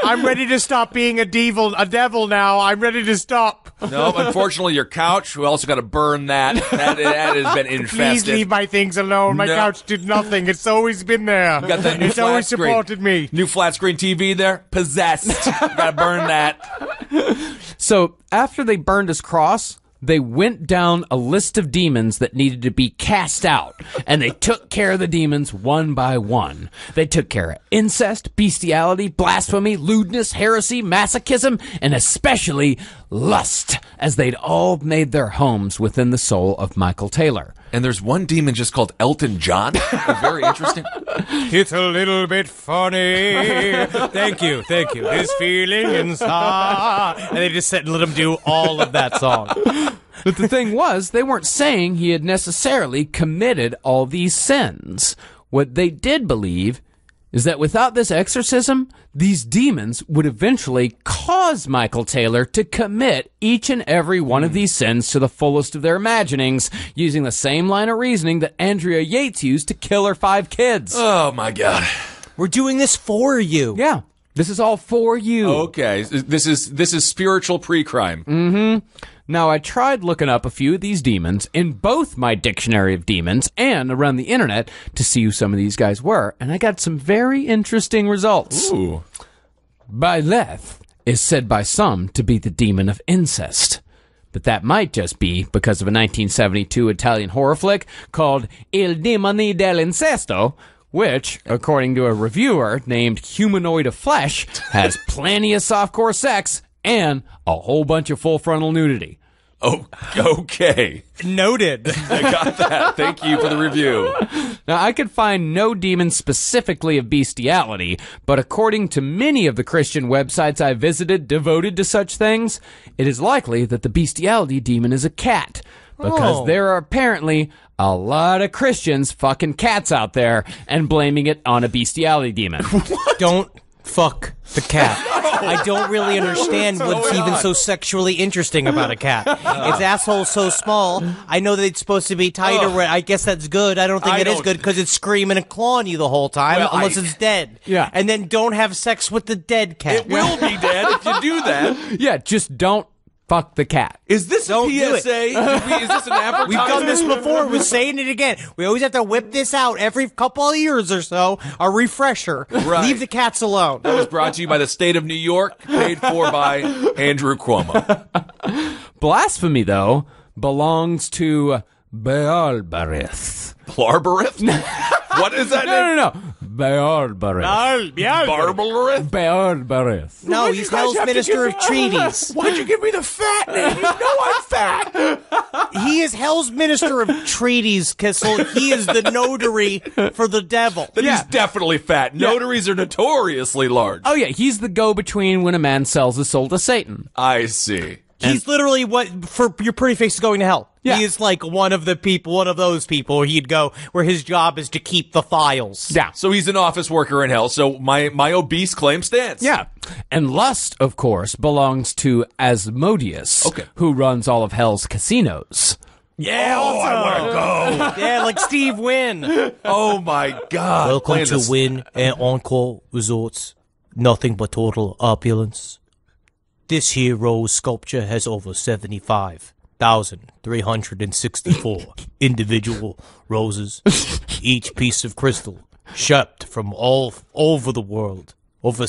I'm ready to stop being a devil. A devil now. I'm ready to stop. No, unfortunately, your couch. We also got to burn that. That, that has been infested. Please leave my things alone. My No. couch did nothing. It's always been there. got that new it's flat always screen. supported me. New flat screen TV there. Possessed. got to burn that. So after they burned his cross, they went down a list of demons that needed to be cast out, and they took care of the demons one by one. They took care of incest, bestiality, blasphemy, lewdness, heresy, masochism, and especially lust, as they'd all made their homes within the soul of Michael Taylor. And there's one demon just called Elton John. Very interesting. It's a little bit funny. thank you, thank you. This feeling inside. Ah. And they just sit and let him do all of that song. But the thing was, they weren't saying he had necessarily committed all these sins. What they did believe is that without this exorcism, these demons would eventually cause Michael Taylor to commit each and every one of hmm. these sins to the fullest of their imaginings, using the same line of reasoning that Andrea Yates used to kill her five kids. Oh my god. We're doing this for you. yeah. This is all for you. Okay, this is this is spiritual pre-crime. Mm-hmm. Now, I tried looking up a few of these demons in both my dictionary of demons and around the internet to see who some of these guys were, and I got some very interesting results. Ooh. Byleth is said by some to be the demon of incest. But that might just be because of a 1972 Italian horror flick called Il Demone dell'Incesto, which, according to a reviewer named Humanoid of Flesh, has plenty of softcore sex and a whole bunch of full frontal nudity. Oh, okay. Noted. I got that. Thank you for the review. Now, I could find no demon specifically of bestiality, but according to many of the Christian websites I visited devoted to such things, it is likely that the bestiality demon is a cat. Because Oh. there are apparently a lot of Christians fucking cats out there and blaming it on a bestiality demon. Don't fuck the cat. I don't really understand what's even on? so sexually interesting about a cat. its asshole's so small. I know that it's supposed to be tighter. Ugh. I guess that's good. I don't think I it is don't- good because it's screaming and clawing you the whole time, Well, unless I- it's dead. Yeah. And then don't have sex with the dead cat. It will be dead if you do that. yeah, just don't fuck the cat. Is this Don't a do it. PSA? Did we- is this an advertisement? We've done this before. We're saying it again. We always have to whip this out every couple of years or so. A refresher. Right. Leave the cats alone. That was brought to you by the state of New York, paid for by Andrew Cuomo. Blasphemy, though, belongs to Baalberith. Blarbarith? What is that No, name? no, no. Barbarous. Barbarous? Barbarous. No, he's Hell's Minister of Treaties. Why'd you give me the fat name? You know I'm fat. He is Hell's Minister of Treaties, Kissel. He is the notary for the devil. Then Yeah. he's definitely fat. Notaries are notoriously large. Oh yeah, he's the go-between when a man sells his soul to Satan. I see. He's literally what for your pretty face is going to hell. Yeah. He is like one of the people, one of those people he'd go where his job is to keep the files. Yeah. So he's an office worker in hell. So my my obese claim stands. Yeah. And lust, of course, belongs to Asmodeus, Okay. who runs all of Hell's casinos. Yeah, Oh, I want to go. yeah, like Steve Wynn. Oh my god. Welcome Playing to this- Wynn and Encore Resorts. Nothing but total opulence. This here rose sculpture has over 75,364 individual roses. Each piece of crystal shipped from all over the world. Over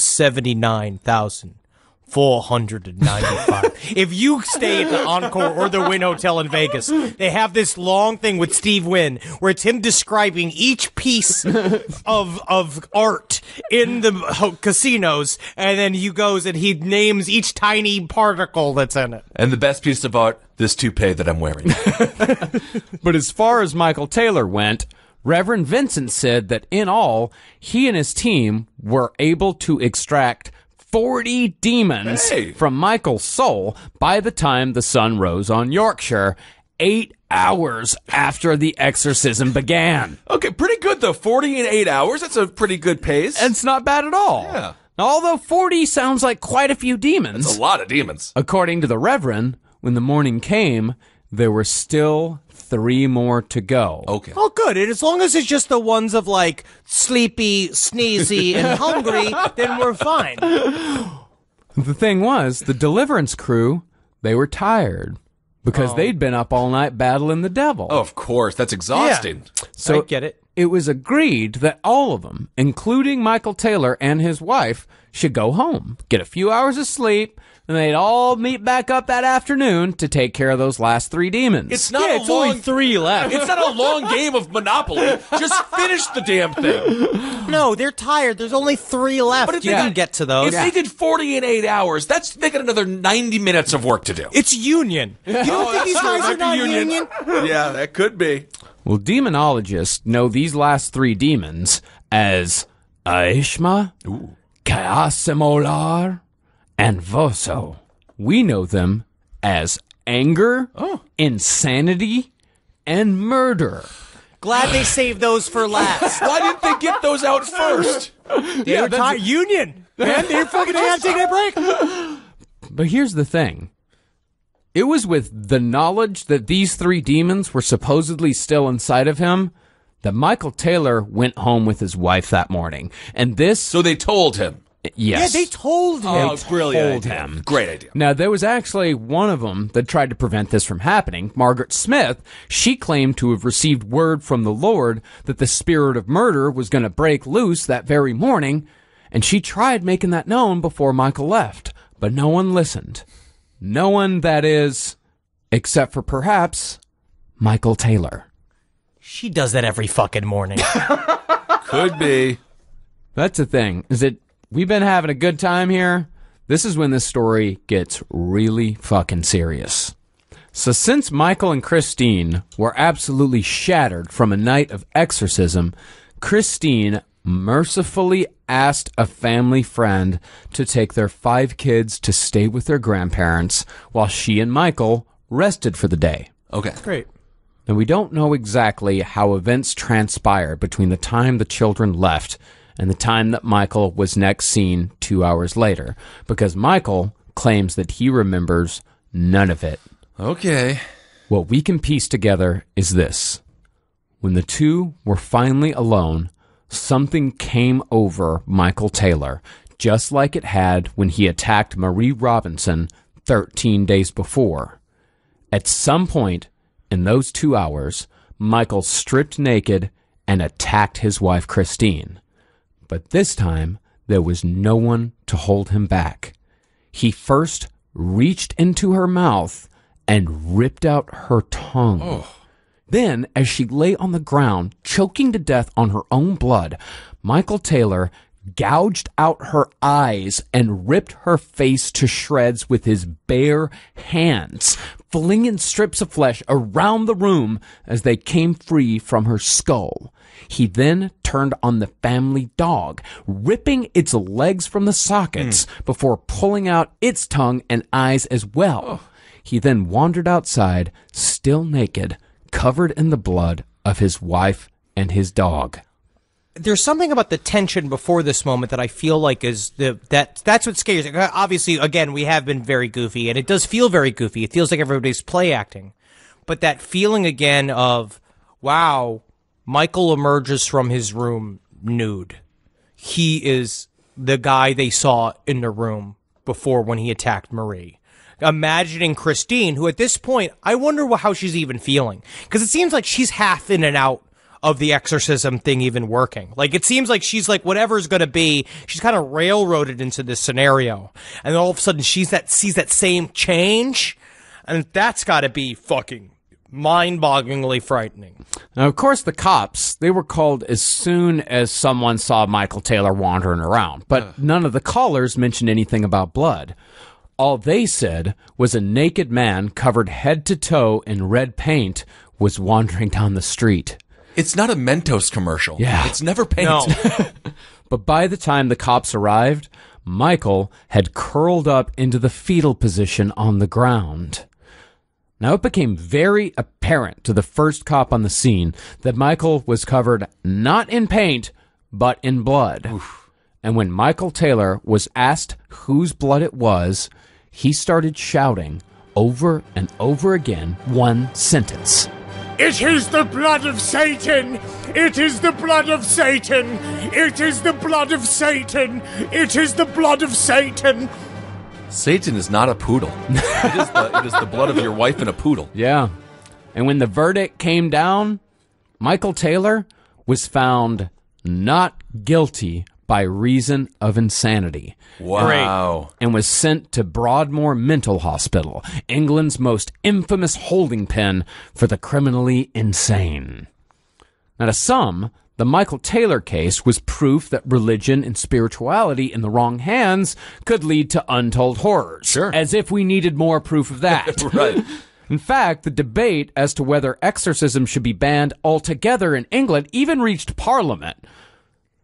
79,495. If you stay at the Encore or the Wynn Hotel in Vegas, they have this long thing with Steve Wynn where it's him describing each piece of of art in the casinos, and then he goes and he names each tiny particle that's in it. And the best piece of art, this toupee that I'm wearing. But as far as Michael Taylor went, Reverend Vincent said that in all, he and his team were able to extract 40 demons Hey. from Michael's soul by the time the sun rose on Yorkshire, eight hours after the exorcism began. okay, pretty good though. 40 in 8 hours. That's a pretty good pace. And it's not bad at all. Yeah. Now, although 40 sounds like quite a few demons, a lot of demons. according to the Reverend, when the morning came, there were still three more to go. Okay. Oh, good. And as long as it's just the ones of like sleepy, sneezy, and hungry, then we're fine. The thing was, the deliverance crew, they were tired because oh. they'd been up all night battling the devil. Oh, of course. That's exhausting. Yeah. so I get it. It was agreed that all of them, including Michael Taylor and his wife, should go home, get a few hours of sleep, and they'd all meet back up that afternoon to take care of those last three demons. It's not Yeah, a it's long only three left. It's not a long game of Monopoly. Just finish the damn thing. No, they're tired. There's only three left. But if you they can got- get to those. If they did 40 in 8 hours, that's they got another 90 minutes of work to do. It's union. Oh, you don't think these guys are not union? yeah, that could be. Well, demonologists know these last three demons as Aishma, Kaasimolar, and Voso. We know them as anger, oh. insanity, and murder. Glad they saved those for last. Why didn't they get those out first? They're tired. Union. Man, they're fucking they had to take that break. But here's the thing. It was with the knowledge that these three demons were supposedly still inside of him that Michael Taylor went home with his wife that morning. And this, So they told him. Yes. Yeah, they told oh, him. Oh, brilliant told idea. him. Great idea. Now, there was actually one of them that tried to prevent this from happening. Margaret Smith, she claimed to have received word from the Lord that the spirit of murder was going to break loose that very morning, and she tried making that known before Michael left, but no one listened. No one, that is, except for perhaps Michael Taylor. She does that every fucking morning. Could be. That's the thing, is that we've been having a good time here. This is when this story gets really fucking serious. So since Michael and Christine were absolutely shattered from a night of exorcism, Christine mercifully asked a family friend to take their five kids to stay with their grandparents while she and Michael rested for the day. Okay. Great. And we don't know exactly how events transpired between the time the children left and the time that Michael was next seen two hours later, because Michael claims that he remembers none of it. Okay. What we can piece together is this. When the two were finally alone, something came over Michael Taylor, just like it had when he attacked Marie Robinson 13 days before. At some point in those two hours, Michael stripped naked and attacked his wife Christine. But this time, there was no one to hold him back. He first reached into her mouth and ripped out her tongue. Then, as she lay on the ground, choking to death on her own blood, Michael Taylor gouged out her eyes and ripped her face to shreds with his bare hands, flinging strips of flesh around the room as they came free from her skull. He then turned on the family dog, ripping its legs from the sockets hmm. before pulling out its tongue and eyes as well. Oh. He then wandered outside, still naked, covered in the blood of his wife and his dog. there's something about the tension before this moment that I feel like is the that that's what scares. me. Uh, obviously, again, we have been very goofy, and it does feel very goofy. It feels like everybody's play acting, but that feeling again of wow, Michael emerges from his room nude. He is the guy they saw in the room before when he attacked Marie. Imagining Christine, who at this point, I wonder how she's even feeling. Because it seems like she's half in and out of the exorcism thing even working. Like it seems like she's like whatever's going to be, she's kind of railroaded into this scenario, and all of a sudden she's that sees that same change, and that's got to be fucking mind-bogglingly frightening. Now, of course, the cops, they were called as soon as someone saw Michael Taylor wandering around, but none of the callers mentioned anything about blood. All they said was a naked man covered head to toe in red paint was wandering down the street. It's not a Mentos commercial. Yeah. It's never paint. No. But by the time the cops arrived, Michael had curled up into the fetal position on the ground. Now it became very apparent to the first cop on the scene that Michael was covered not in paint, but in blood. And when Michael Taylor was asked whose blood it was, he started shouting over and over again one sentence. It is the blood of Satan! It is the blood of Satan! It is the blood of Satan! It is the blood of Satan! Satan is not a poodle. it, is the, it is the blood of your wife and a poodle. Yeah. And when the verdict came down, Michael Taylor was found not guilty by reason of insanity. Wow. And was sent to Broadmoor Mental Hospital, England's most infamous holding pen for the criminally insane. Now, to some, the Michael Taylor case was proof that religion and spirituality in the wrong hands could lead to untold horrors. Sure. As if we needed more proof of that. Right. In fact, the debate as to whether exorcism should be banned altogether in England even reached Parliament.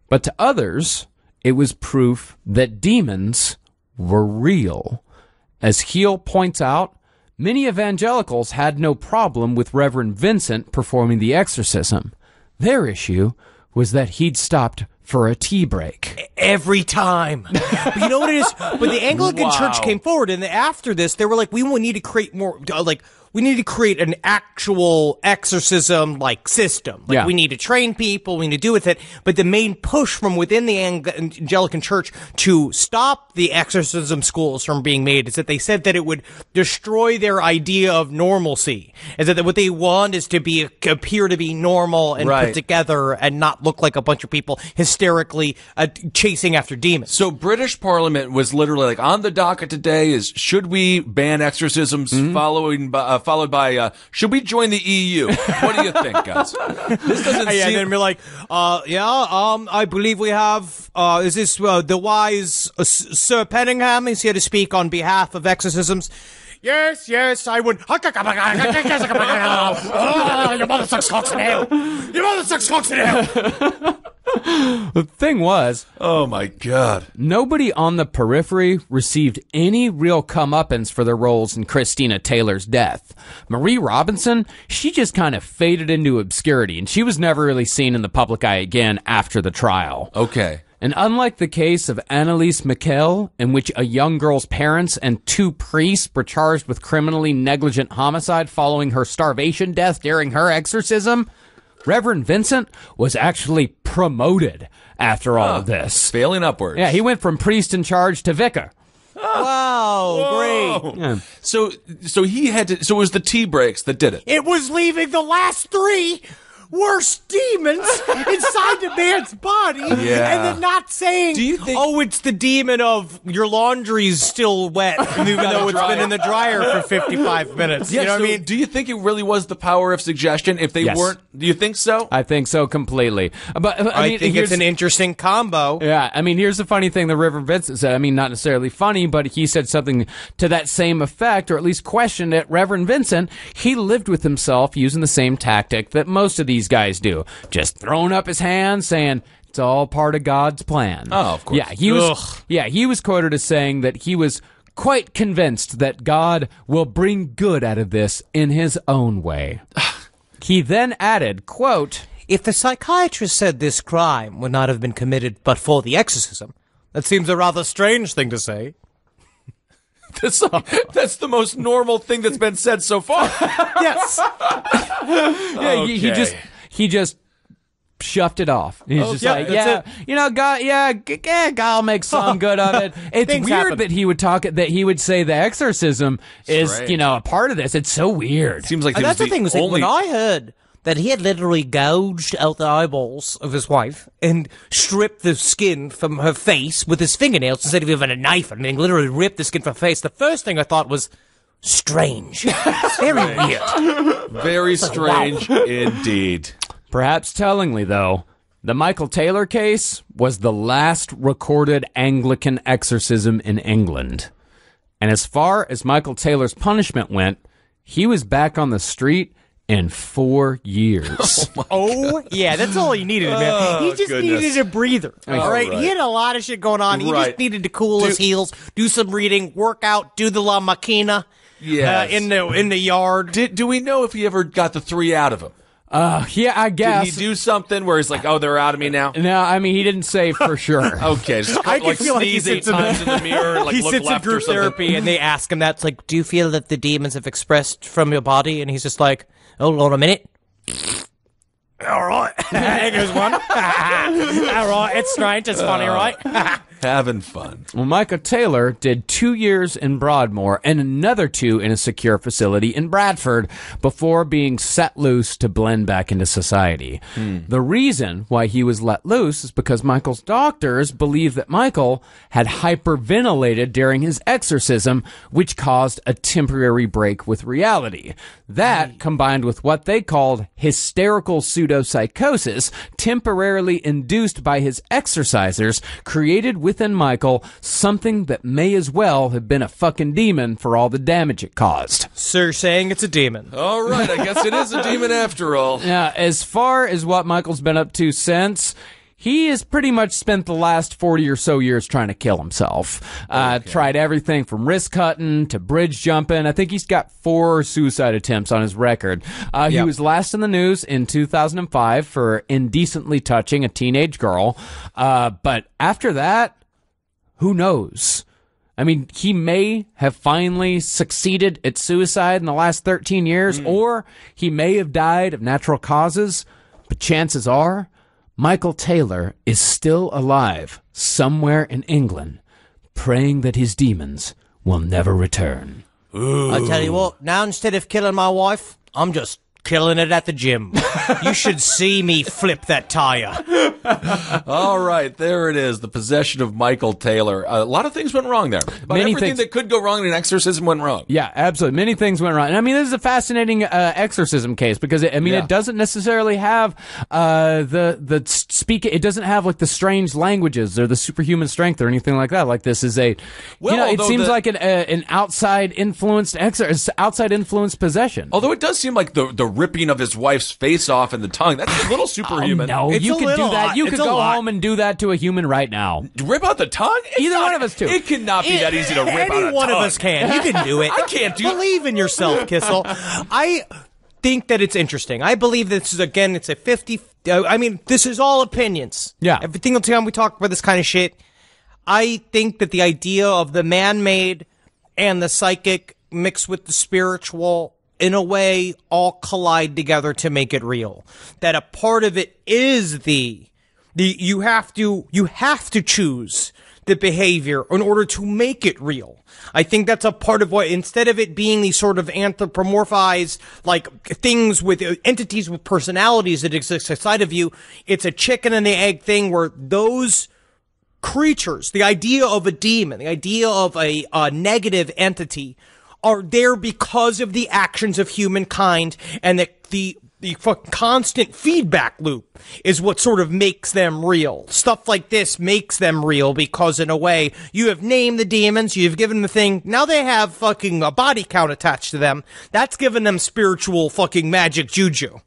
But to others, it was proof that demons were real. As Heal points out, many evangelicals had no problem with Reverend Vincent performing the exorcism. Their issue was that he'd stopped for a tea break. every time. but you know what it is? But the Anglican Church came forward, and after this, they were like, "We will need to create more, uh, like." We need to create an actual exorcism like system. Like Yeah. we need to train people, we need to do with it. But the main push from within the Anglican Church to stop the exorcism schools from being made is that they said that it would destroy their idea of normalcy. Is that what they want is to be appear to be normal and Right. put together and not look like a bunch of people hysterically uh, chasing after demons. So British Parliament was literally like on the docket today is should we ban exorcisms following by, uh, followed by uh, should we join the EU? What do you think, guys? This doesn't Yeah, and seem then be like, uh, yeah, um, I believe we have, uh, is this, uh, the wise uh, S- Sir Penningham is here to speak on behalf of exorcisms. Yes, yes, I would. oh, your mother sucks cocks in hell. Your mother sucks cocks in hell. The thing was, Oh my god. nobody on the periphery received any real comeuppance for their roles in Christina Taylor's death. Marie Robinson, she just kind of faded into obscurity, and she was never really seen in the public eye again after the trial. Okay. And unlike the case of Anneliese Michel, in which a young girl's parents and two priests were charged with criminally negligent homicide following her starvation death during her exorcism, Reverend Vincent was actually promoted after all of this. Failing upwards. Yeah, he went from priest in charge to vicar. Wow, great. So so he had to so it was the tea breaks that did it. It was leaving the last three worse demons inside the man's body, Yeah. and then not saying, Do you think? Oh, it's the demon of your laundry's still wet, even though it's been in the dryer for 55 minutes. yeah, you know so what I mean? do you think it really was the power of suggestion? If they Yes. weren't, do you think so? I think so completely. But I, I, mean, think here's- it's an interesting combo. Yeah, I mean, here's the funny thing the Reverend Vincent said. I mean, not necessarily funny, but he said something to that same effect, or at least questioned it. Reverend Vincent, he lived with himself using the same tactic that most of these guys do. Just throwing up his hands, saying, it's all part of God's plan. Oh, of course. Yeah, he was, yeah, he was quoted as saying that he was quite convinced that God will bring good out of this in his own way. he then added, quote, If the psychiatrist said this crime would not have been committed but for the exorcism, that seems a rather strange thing to say. That's, that's the most normal thing that's been said so far. Yes. Yeah, he, he just he just shoved it off. He's oh, just yeah, like, that's yeah, you know, God, yeah, g- yeah, God will make some good of it. It's weird happen. that he would talk that he would say the exorcism is, Strange. you know, a part of this. It's so weird. Seems like And that's was the thing. Was like, only. when I heard that he had literally gouged out the eyeballs of his wife and stripped the skin from her face with his fingernails instead of even a knife and then literally ripped the skin from her face, the first thing I thought was strange. Very weird. Very strange indeed. Perhaps tellingly, though, the Michael Taylor case was the last recorded Anglican exorcism in England. And as far as Michael Taylor's punishment went, he was back on the street in four years. Oh, yeah, that's all he needed, man. he just goodness. needed a breather. All right? right. He had a lot of shit going on. He Right. just needed to cool his heels, do some reading, work out, do the La Machina Yeah, uh, in the in the yard. Did, do we know if he ever got the three out of him? Uh, yeah, I guess. Did he do something where he's like, "Oh, they're out of me now"? no, I mean, he didn't say for sure. Okay, just I can like feel like he eight sits in the- times in the mirror, and, like he look sits in left or group something. therapy and they ask him that. It's like, do you feel that the demons have expressed from your body? And he's just like, hold on a minute. All right. there goes one. All right. It's strange. It's funny, right? Having fun. Well, Michael Taylor did two years in Broadmoor and another two in a secure facility in Bradford before being set loose to blend back into society. Hmm. The reason why he was let loose is because Michael's doctors believed that Michael had hyperventilated during his exorcism, which caused a temporary break with reality. That, combined with what they called hysterical pseudopsychosis, temporarily induced by his exorcisers, created within Michael something that may as well have been a fucking demon for all the damage it caused. Sir saying it's a demon. All right, I guess it is a demon after all. Yeah, as far as what Michael's been up to since, he has pretty much spent the last 40 or so years trying to kill himself. Uh, tried everything from wrist cutting to bridge jumping. I think he's got four suicide attempts on his record. Uh, He was last in the news in 2005 for indecently touching a teenage girl. Uh, but after that, who knows? I mean, he may have finally succeeded at suicide in the last 13 years, hmm. or he may have died of natural causes, but chances are Michael Taylor is still alive somewhere in England, praying that his demons will never return. I tell you what, now instead of killing my wife, I'm just killing it at the gym. you should see me flip that tire. All right, there it is. The possession of Michael Taylor. a lot of things went wrong there. But Many everything things- that could go wrong in an exorcism went wrong. Yeah, absolutely. Many things went wrong. And I mean, this is a fascinating uh, exorcism case because it, I mean, Yeah. it doesn't necessarily have uh, the the speak. It doesn't have like the strange languages or the superhuman strength or anything like that. Like this is a, Well, you know, it seems the- like an uh, an outside influenced exor- outside influenced possession. Although it does seem like the the ripping of his wife's face off and the tongue, that's a little superhuman. Oh, no, It's you a could do that. lot. You It's could go lot. home and do that to a human right now. Rip out the tongue? It's Either not- one of us two. It cannot be that easy to rip Any out a one of us can. You can do it. I can't do- it. Believe in yourself, Kissel. I think that it's interesting. I believe this is again. It's a fifty. Uh, I mean, this is all opinions. Yeah. Every single time we talk about this kind of shit, I think that the idea of the man-made and the psychic mixed with the spiritual in a way all collide together to make it real. That a part of it is the the you have to you have to choose the behavior in order to make it real. I think that's a part of what, instead of it being these sort of anthropomorphized, like things with uh, entities with personalities that exist outside of you, it's a chicken and the egg thing where those creatures, the idea of a demon, the idea of a, a negative entity are there because of the actions of humankind and that the the constant feedback loop is what sort of makes them real. Stuff like this makes them real because in a way you have named the demons, you've given them the thing, now they have fucking a body count attached to them. That's given them spiritual fucking magic juju.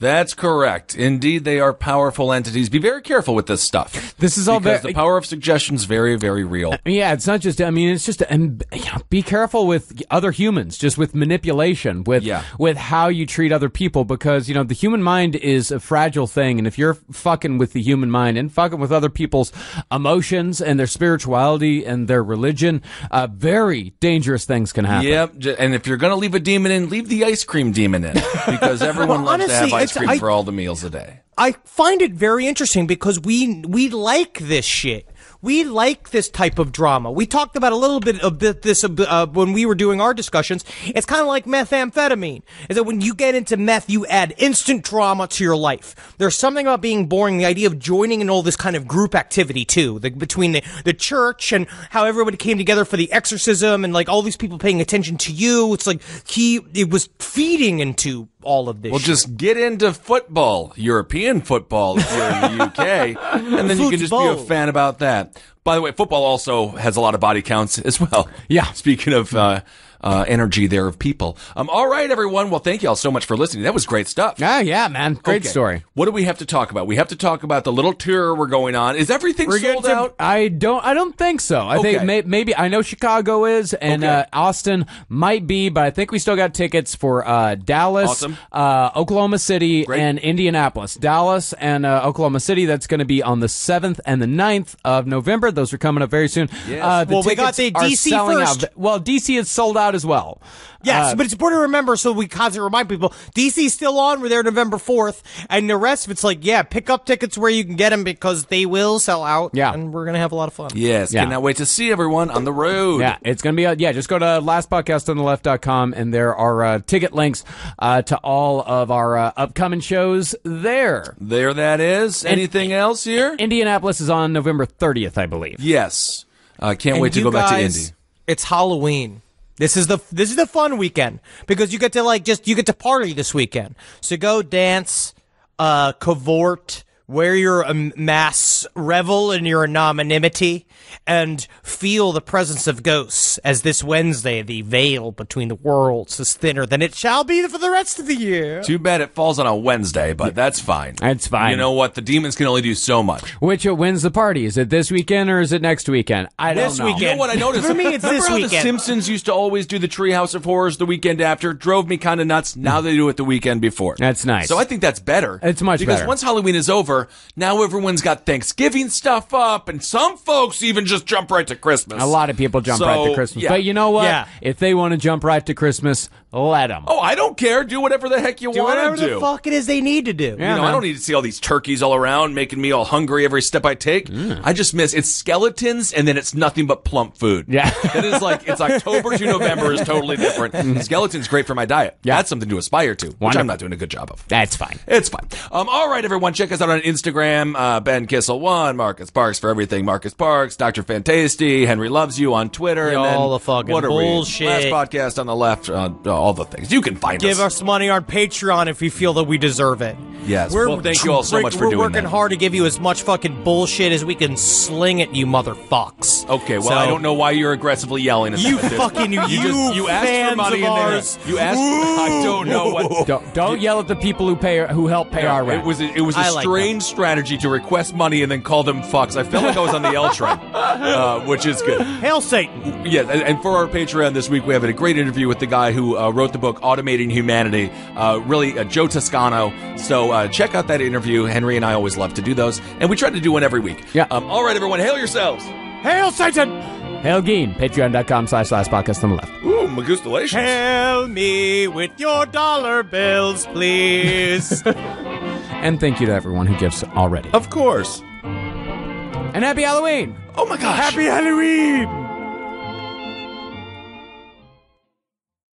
That's correct. Indeed, they are powerful entities. Be very careful with this stuff. This is all because very- the power of suggestion is very, very real. Yeah, it's not just. I mean, it's just. And you know, be careful with other humans, just with manipulation, with Yeah. with how you treat other people, because you know the human mind is a fragile thing, and if you're fucking with the human mind and fucking with other people's emotions and their spirituality and their religion, uh, very dangerous things can happen. Yep. And if you're going to leave a demon in, leave the ice cream demon in because everyone Well, loves to have honestly, ice cream I- for all the meals a day. I find it very interesting because we we like this shit. We like this type of drama. We talked about a little bit of this uh, when we were doing our discussions. It's kind of like methamphetamine. Is that when you get into meth, you add instant drama to your life. There's something about being boring. The idea of joining in all this kind of group activity too, the, between the the church and how everybody came together for the exorcism and like all these people paying attention to you. It's like he it was feeding into all of this. Well, shit. just get into football, European football if you're in the UK, and then you can just be a fan about that. By the way, football also has a lot of body counts as well. Yeah. Speaking of uh, uh, energy there of people. Um, all right, everyone. Well, thank you all so much for listening. That was great stuff. Ah, yeah, man, great Okay. story. What do we have to talk about? We have to talk about the little tour we're going on. Is everything We're sold getting to- out? I don't. I don't think so. I Okay. think may, maybe I know Chicago is, and Okay. uh, Austin might be, but I think we still got tickets for uh, Dallas, Awesome. uh, Oklahoma City, Great. and Indianapolis. Dallas and uh, Oklahoma City. That's going to be on the seventh and the 9th of November. Those are coming up very soon. Yes. Uh, the Well, we got tickets the are DC selling first. Out. Well, DC is sold out as well. Yes, Uh, but it's important to remember so we constantly remind people DC's still on. We're there November 4th. And the rest of it's like, yeah, pick up tickets where you can get them because they will sell out. Yeah. And we're going to have a lot of fun. yes. Yeah. Cannot wait to see everyone on the road. Yeah, it's going to be, uh, yeah, just go to lastpodcastontheleft.com and there are uh, ticket links uh, to all of our uh, upcoming shows there. There that is. Anything else here? Indianapolis is on November 30th, I believe. yes. Uh, can't And wait to you go back to Indy. It's Halloween. This is the this is the fun weekend because you get to like just you get to party this weekend. So go dance, uh, cavort, wear your um, mass revel in your anonymity, and feel the presence of ghosts. As this Wednesday, the veil between the worlds is thinner than it shall be for the rest of the year. Too bad it falls on a Wednesday, but that's fine. That's fine. You know what? The demons can only do so much. Which uh, wins the party? Is it this weekend or is it next weekend? I This don't know. weekend. You know what I noticed? For me, it's Remember this how weekend. The Simpsons used to always do the Treehouse of Horrors the weekend after. Drove me kind of nuts. Now they do it the weekend before. That's nice. So I think that's better. It's much better. because better. once Halloween is over, now everyone's got Thanksgiving stuff up, and some folks even just jump right to Christmas. A lot of people jump So, right to Christmas. yeah. But you know what? Yeah. If they want to jump right to Christmas, let them. Oh, I don't care. Do whatever the heck you Do want whatever to do. the fuck it is they need to do. Yeah. you know, I don't need to see all these turkeys all around making me all hungry every step I take. Mm. I just miss it's skeletons and then it's nothing but plump food. Yeah. it is like it's October to November is totally different. Skeletons great for my diet. Mm. Yeah. That's something to aspire to, which I'm not doing a good job of. That's fine. It's fine. Um, all right, everyone, check us out on Instagram. Uh, ben Kissel one, Marcus Parks for everything. Marcus Parks, Doctor Fantasty, Henry loves you on Twitter. and then All the fucking what are we? bullshit. Last podcast on the left. Uh, all the things you can find Give us. Give us money on Patreon if you feel that we deserve it. Yes. Well, thank you all so we're- much for we're doing working that. hard to give you as much fucking bullshit as we can sling at you, motherfucks. Okay, well, So- I don't know why you're aggressively yelling at You this. fucking- you just, you asked fans for money of and they- ours. You asked. I don't know what. Don't, don't yell at the people who pay who help pay our rent. It was a, it was a I like strange strategy to request money and then call them fucks. I felt like I was on the L train, uh, which is good. Hail Satan. Yeah, and, and for our Patreon this week, we have a great interview with the guy who uh, wrote the book Automating Humanity, uh, really uh, Joe Toscano. So uh, check out that interview. Henry and I always love to do those, and we try to do one every week. Yeah. Um, all right, everyone, hail yourselves. Hail Satan. Hail Geen, patreon.com slash last podcast on the left. Ooh, magustalations. Hail me with your dollar bills, please. And thank you to everyone who gives already. Of course. And happy Halloween! Oh my gosh. Happy Halloween!